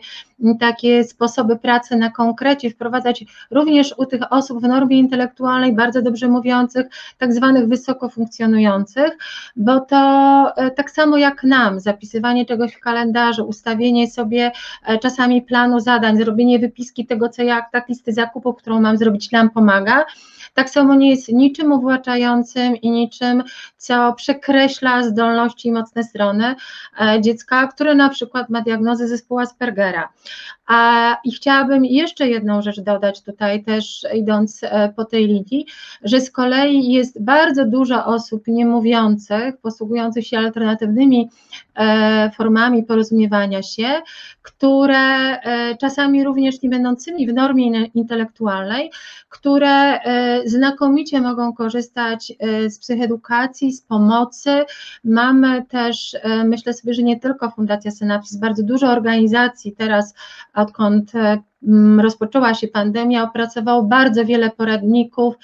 Speaker 1: takie sposoby pracy na konkrecie wprowadzać również u tych osób w normie intelektualnej, bardzo dobrze mówiących, tak zwanych wysoko funkcjonujących, bo to e, tak samo jak nam, zapisywanie czegoś w kalendarzu, ustawienie sobie e, czasami planu zadań, zrobienie wypiski tego, co jak, tak listy zakupów, którą mam zrobić, nam pomaga. Tak samo nie jest niczym uwłaczającym i niczym, co przekreśla zdolności i mocne strony e, dziecka, które na przykład ma diagnozę zespołu Aspergera. A, I chciałabym jeszcze jedną rzecz dodać tutaj też idąc e, po tej linii, że z kolei jest bardzo dużo osób niemówiących, posługujących się alternatywnymi formami porozumiewania się, które e, czasami również nie będącymi w normie intelektualnej, które znakomicie mogą korzystać z psychedukacji, z pomocy. Mamy też, myślę sobie, że nie tylko Fundacja Synapsis, bardzo dużo organizacji teraz odkąd e, rozpoczęła się pandemia, opracował bardzo wiele poradników,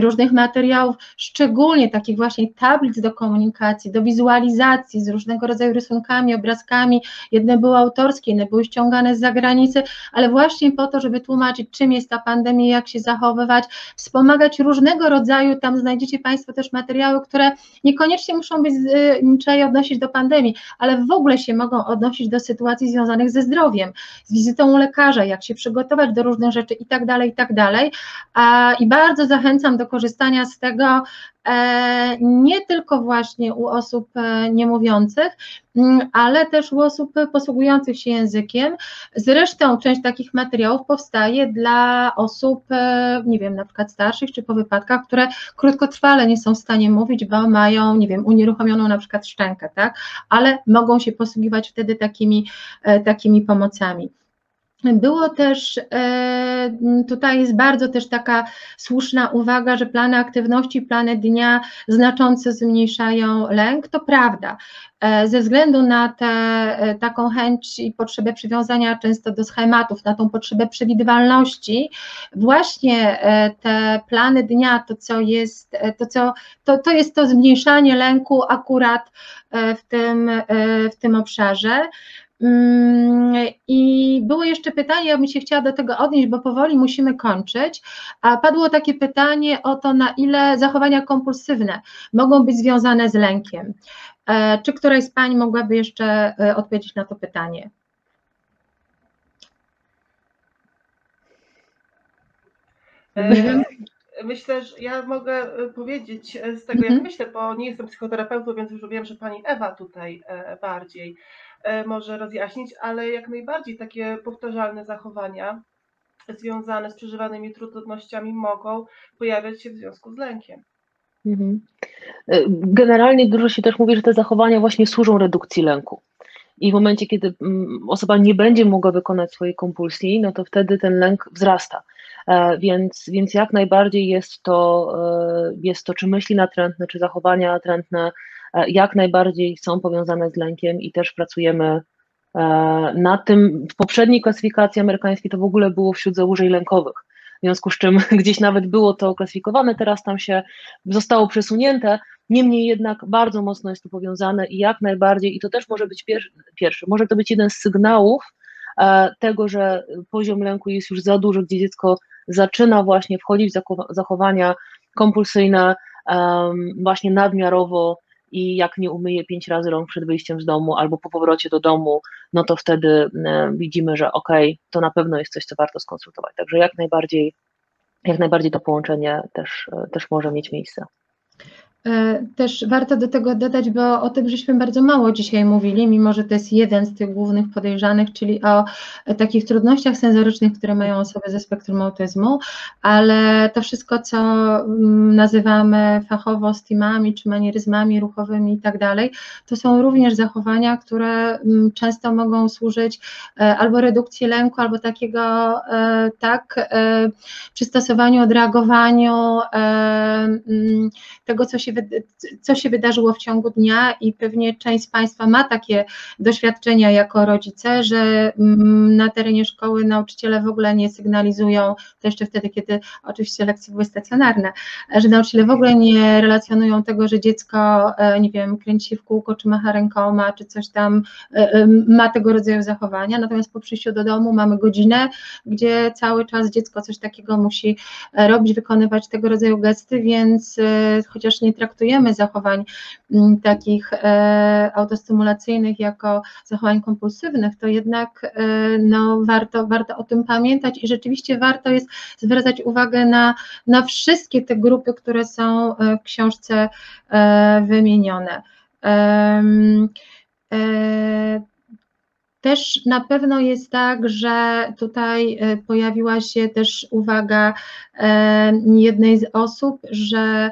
Speaker 1: różnych materiałów, szczególnie takich właśnie tablic do komunikacji, do wizualizacji z różnego rodzaju rysunkami, obrazkami. Jedne były autorskie, inne były ściągane z zagranicy, ale właśnie po to, żeby tłumaczyć, czym jest ta pandemia, jak się zachowywać, wspomagać różnego rodzaju, tam znajdziecie Państwo też materiały, które niekoniecznie muszą być niczej odnosić do pandemii, ale w ogóle się mogą odnosić do sytuacji związanych ze zdrowiem, z wizytą u lekarza, jak się przygotować do różnych rzeczy i tak dalej, i tak dalej. I bardzo zachęcam do korzystania z tego e, nie tylko właśnie u osób e, niemówiących, ale też u osób posługujących się językiem. Zresztą część takich materiałów powstaje dla osób, e, nie wiem, na przykład starszych czy po wypadkach, które krótkotrwale nie są w stanie mówić, bo mają, nie wiem, unieruchomioną na przykład szczękę, tak, ale mogą się posługiwać wtedy takimi, takimi pomocami. Było też, e, tutaj jest bardzo też taka słuszna uwaga, że plany aktywności, plany dnia znacząco zmniejszają lęk. To prawda. E, ze względu na tę e, taką chęć i potrzebę przywiązania często do schematów, na tą potrzebę przewidywalności, właśnie te plany dnia, to co jest, to, co, to, to jest to zmniejszanie lęku akurat w tym, w tym obszarze. Mm, I było jeszcze pytanie, ja bym się chciała do tego odnieść, bo powoli musimy kończyć. A padło takie pytanie o to, na ile zachowania kompulsywne mogą być związane z lękiem. E, czy któraś z Pań mogłaby jeszcze e, odpowiedzieć na to pytanie?
Speaker 3: E, myślę, że ja mogę powiedzieć z tego, jak mhm. myślę, bo nie jestem psychoterapeutą, więc już wiem, że pani Ewa tutaj bardziej. E, może rozjaśnić, ale jak najbardziej takie powtarzalne zachowania związane z przeżywanymi trudnościami mogą pojawiać się w związku z lękiem. Mhm.
Speaker 2: E, generalnie dużo się też mówi, że te zachowania właśnie służą redukcji lęku. I w momencie, kiedy mm, osoba nie będzie mogła wykonać swojej kompulsji, no to wtedy ten lęk wzrasta. E, więc, więc jak najbardziej jest to, jest to czy myśli natrętne, czy zachowania natrętne, jak najbardziej są powiązane z lękiem i też pracujemy e, nad tym. W poprzedniej klasyfikacji amerykańskiej to w ogóle było wśród zaburzeń lękowych. W związku z czym gdzieś nawet było to klasyfikowane, teraz tam się zostało przesunięte. Niemniej jednak bardzo mocno jest to powiązane i jak najbardziej, i to też może być pierwszy, może to być jeden z sygnałów, tego, że poziom lęku jest już za duży, gdzie dziecko zaczyna właśnie wchodzić w zachowania kompulsyjne, właśnie nadmiarowo i jak nie umyje pięć razy rąk przed wyjściem z domu albo po powrocie do domu, no to wtedy widzimy, że okej, okay, to na pewno jest coś, co warto skonsultować. Także jak najbardziej, jak najbardziej to połączenie też, też może mieć miejsce.
Speaker 1: E, też warto do tego dodać, bo o tym żeśmy bardzo mało dzisiaj mówili, mimo że to jest jeden z tych głównych podejrzanych, czyli o takich trudnościach sensorycznych, które mają osoby ze spektrum autyzmu, ale to wszystko, co mm, nazywamy fachowo stimami czy manieryzmami ruchowymi i tak dalej, to są również zachowania, które mm, często mogą służyć e, albo redukcji lęku, albo takiego e, tak przystosowaniu, odreagowaniu mm, tego, co się co się wydarzyło w ciągu dnia i pewnie część z Państwa ma takie doświadczenia jako rodzice, że mm, na terenie szkoły nauczyciele w ogóle nie sygnalizują, to jeszcze wtedy, kiedy oczywiście lekcje były stacjonarne, że nauczyciele w ogóle nie relacjonują tego, że dziecko, e, nie wiem, kręci w kółko, czy macha rękoma, czy coś tam e, e, ma tego rodzaju zachowania, natomiast po przyjściu do domu mamy godzinę, gdzie cały czas dziecko coś takiego musi robić, wykonywać tego rodzaju gesty, więc chociaż nie traktujemy zachowań mm, takich e, autostymulacyjnych jako zachowań kompulsywnych, to jednak e, no, warto, warto o tym pamiętać i rzeczywiście warto jest zwracać uwagę na, na wszystkie te grupy, które są e, w książce wymienione. Też na pewno jest tak, że tutaj pojawiła się też uwaga jednej z osób, że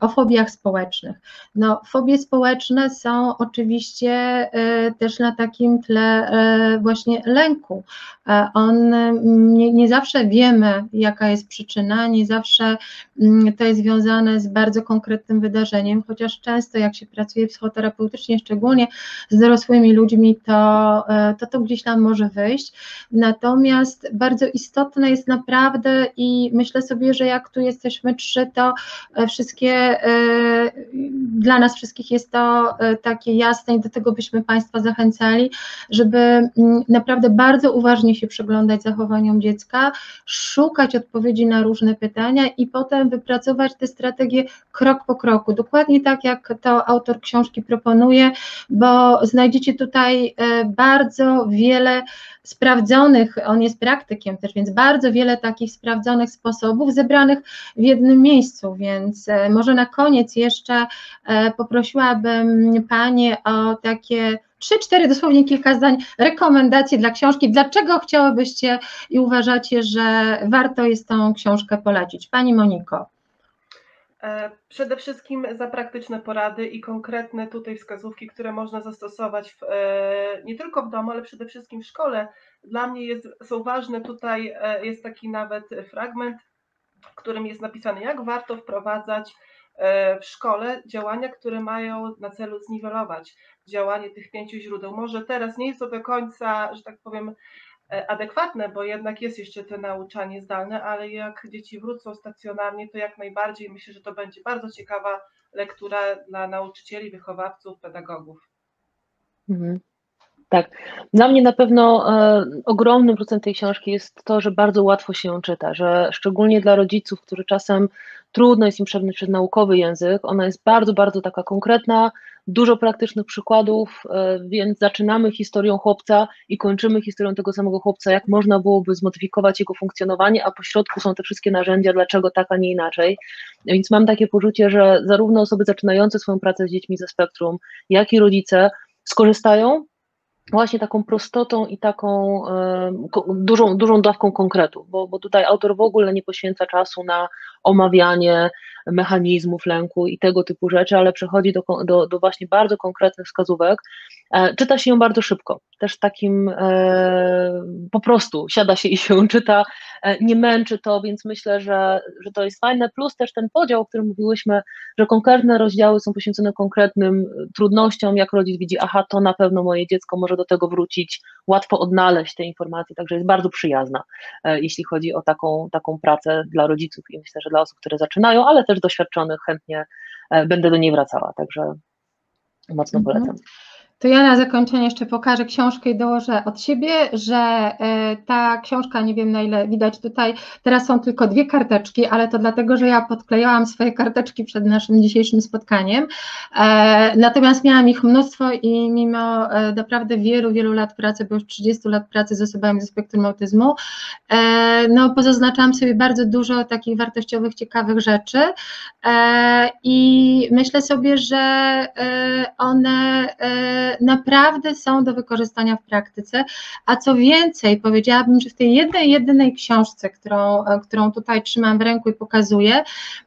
Speaker 1: o fobiach społecznych. No, fobie społeczne są oczywiście e, też na takim tle e, właśnie lęku. E, on nie, nie zawsze wiemy, jaka jest przyczyna, nie zawsze mm, to jest związane z bardzo konkretnym wydarzeniem, chociaż często jak się pracuje psychoterapeutycznie, szczególnie z dorosłymi ludźmi, to, to to gdzieś tam może wyjść. Natomiast bardzo istotne jest naprawdę i myślę sobie, że jak tu jesteśmy trzy, to E, wszystkie, e, dla nas wszystkich jest to e, takie jasne i do tego byśmy Państwa zachęcali, żeby mm, naprawdę bardzo uważnie się przyglądać zachowaniom dziecka, szukać odpowiedzi na różne pytania i potem wypracować te strategie krok po kroku, dokładnie tak jak to autor książki proponuje, bo znajdziecie tutaj bardzo wiele sprawdzonych, on jest praktykiem też, więc bardzo wiele takich sprawdzonych sposobów zebranych w jednym miejscu, więc e, może na koniec jeszcze e, poprosiłabym Panie o takie trzy, cztery, dosłownie kilka zdań, rekomendacje dla książki. Dlaczego chciałybyście i uważacie, że warto jest tą książkę polecić? Pani Moniko.
Speaker 3: E, przede wszystkim za praktyczne porady i konkretne tutaj wskazówki, które można zastosować w, e, nie tylko w domu, ale przede wszystkim w szkole. Dla mnie jest, są ważne tutaj, e, jest taki nawet fragment, w którym jest napisane, jak warto wprowadzać w szkole działania, które mają na celu zniwelować działanie tych pięciu źródeł. Może teraz nie jest to do końca, że tak powiem, E, adekwatne, bo jednak jest jeszcze to nauczanie zdalne, ale jak dzieci wrócą stacjonarnie, to jak najbardziej myślę, że to będzie bardzo ciekawa lektura dla nauczycieli, wychowawców, pedagogów.
Speaker 2: Mhm. Tak. Dla mnie na pewno e, ogromnym procent tej książki jest to, że bardzo łatwo się ją czyta, że szczególnie dla rodziców, którzy czasem trudno jest im przebrnąć przez naukowy język, ona jest bardzo, bardzo taka konkretna, dużo praktycznych przykładów, e, więc zaczynamy historią chłopca i kończymy historią tego samego chłopca, jak można byłoby zmodyfikować jego funkcjonowanie, a po środku są te wszystkie narzędzia, dlaczego tak, a nie inaczej. Więc mam takie poczucie, że zarówno osoby zaczynające swoją pracę z dziećmi ze spektrum, jak i rodzice skorzystają właśnie taką prostotą i taką dużą, dużą dawką konkretu, bo, bo tutaj autor w ogóle nie poświęca czasu na omawianie mechanizmów lęku i tego typu rzeczy, ale przechodzi do, do, do właśnie bardzo konkretnych wskazówek. E, czyta się ją bardzo szybko, też takim e, po prostu siada się i się czyta, e, nie męczy to, więc myślę, że, że to jest fajne, plus też ten podział, o którym mówiłyśmy, że konkretne rozdziały są poświęcone konkretnym trudnościom, jak rodzic widzi, aha, to na pewno moje dziecko może do tego wrócić, łatwo odnaleźć te informacje, także jest bardzo przyjazna, jeśli chodzi o taką, taką pracę dla rodziców i myślę, że dla osób, które zaczynają, ale też doświadczonych chętnie będę do niej wracała, także mocno mhm.
Speaker 1: To ja na zakończenie jeszcze pokażę książkę i dołożę od siebie, że e, ta książka, nie wiem na ile widać tutaj, teraz są tylko dwie karteczki, ale to dlatego, że ja podklejałam swoje karteczki przed naszym dzisiejszym spotkaniem. E, natomiast miałam ich mnóstwo i mimo e, naprawdę wielu, wielu lat pracy, bo już 30 lat pracy z osobami ze spektrum autyzmu, no pozaznaczałam sobie bardzo dużo takich wartościowych, ciekawych rzeczy i myślę sobie, że one naprawdę są do wykorzystania w praktyce, a co więcej, powiedziałabym, że w tej jednej, jedynej książce, którą, e, którą tutaj trzymam w ręku i pokazuję,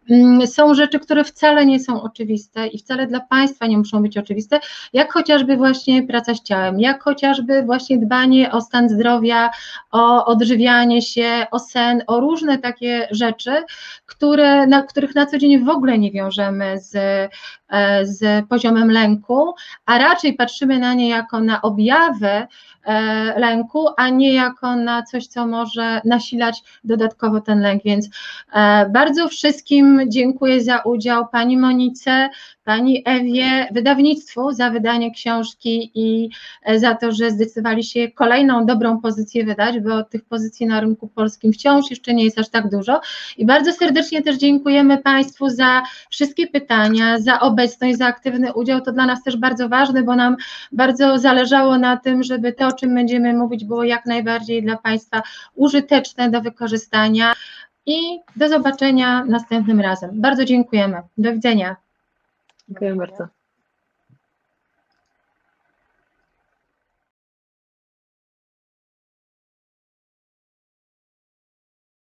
Speaker 1: mm, są rzeczy, które wcale nie są oczywiste i wcale dla Państwa nie muszą być oczywiste, jak chociażby właśnie praca z ciałem, jak chociażby właśnie dbanie o stan zdrowia, o odżywianie się, o sen, o różne takie rzeczy, które, na których na co dzień w ogóle nie wiążemy z, e, z poziomem lęku, a raczej patrzymy na nie jako na objawy e, lęku, a nie jako na coś, co może nasilać dodatkowo ten lęk. Więc e, bardzo wszystkim dziękuję za udział Pani Monice, Pani Ewie, wydawnictwu za wydanie książki i e, za to, że zdecydowali się kolejną dobrą pozycję wydać, bo tych pozycji na rynku polskim wciąż jeszcze nie jest aż tak dużo. I bardzo serdecznie też dziękujemy Państwu za wszystkie pytania, za obecność, za aktywny udział. To dla nas też bardzo ważne, bo nam bardzo zależało na tym, żeby to, o czym będziemy mówić, było jak najbardziej dla Państwa użyteczne do wykorzystania. I do zobaczenia następnym razem. Bardzo dziękujemy. Do widzenia.
Speaker 2: Dziękuję bardzo.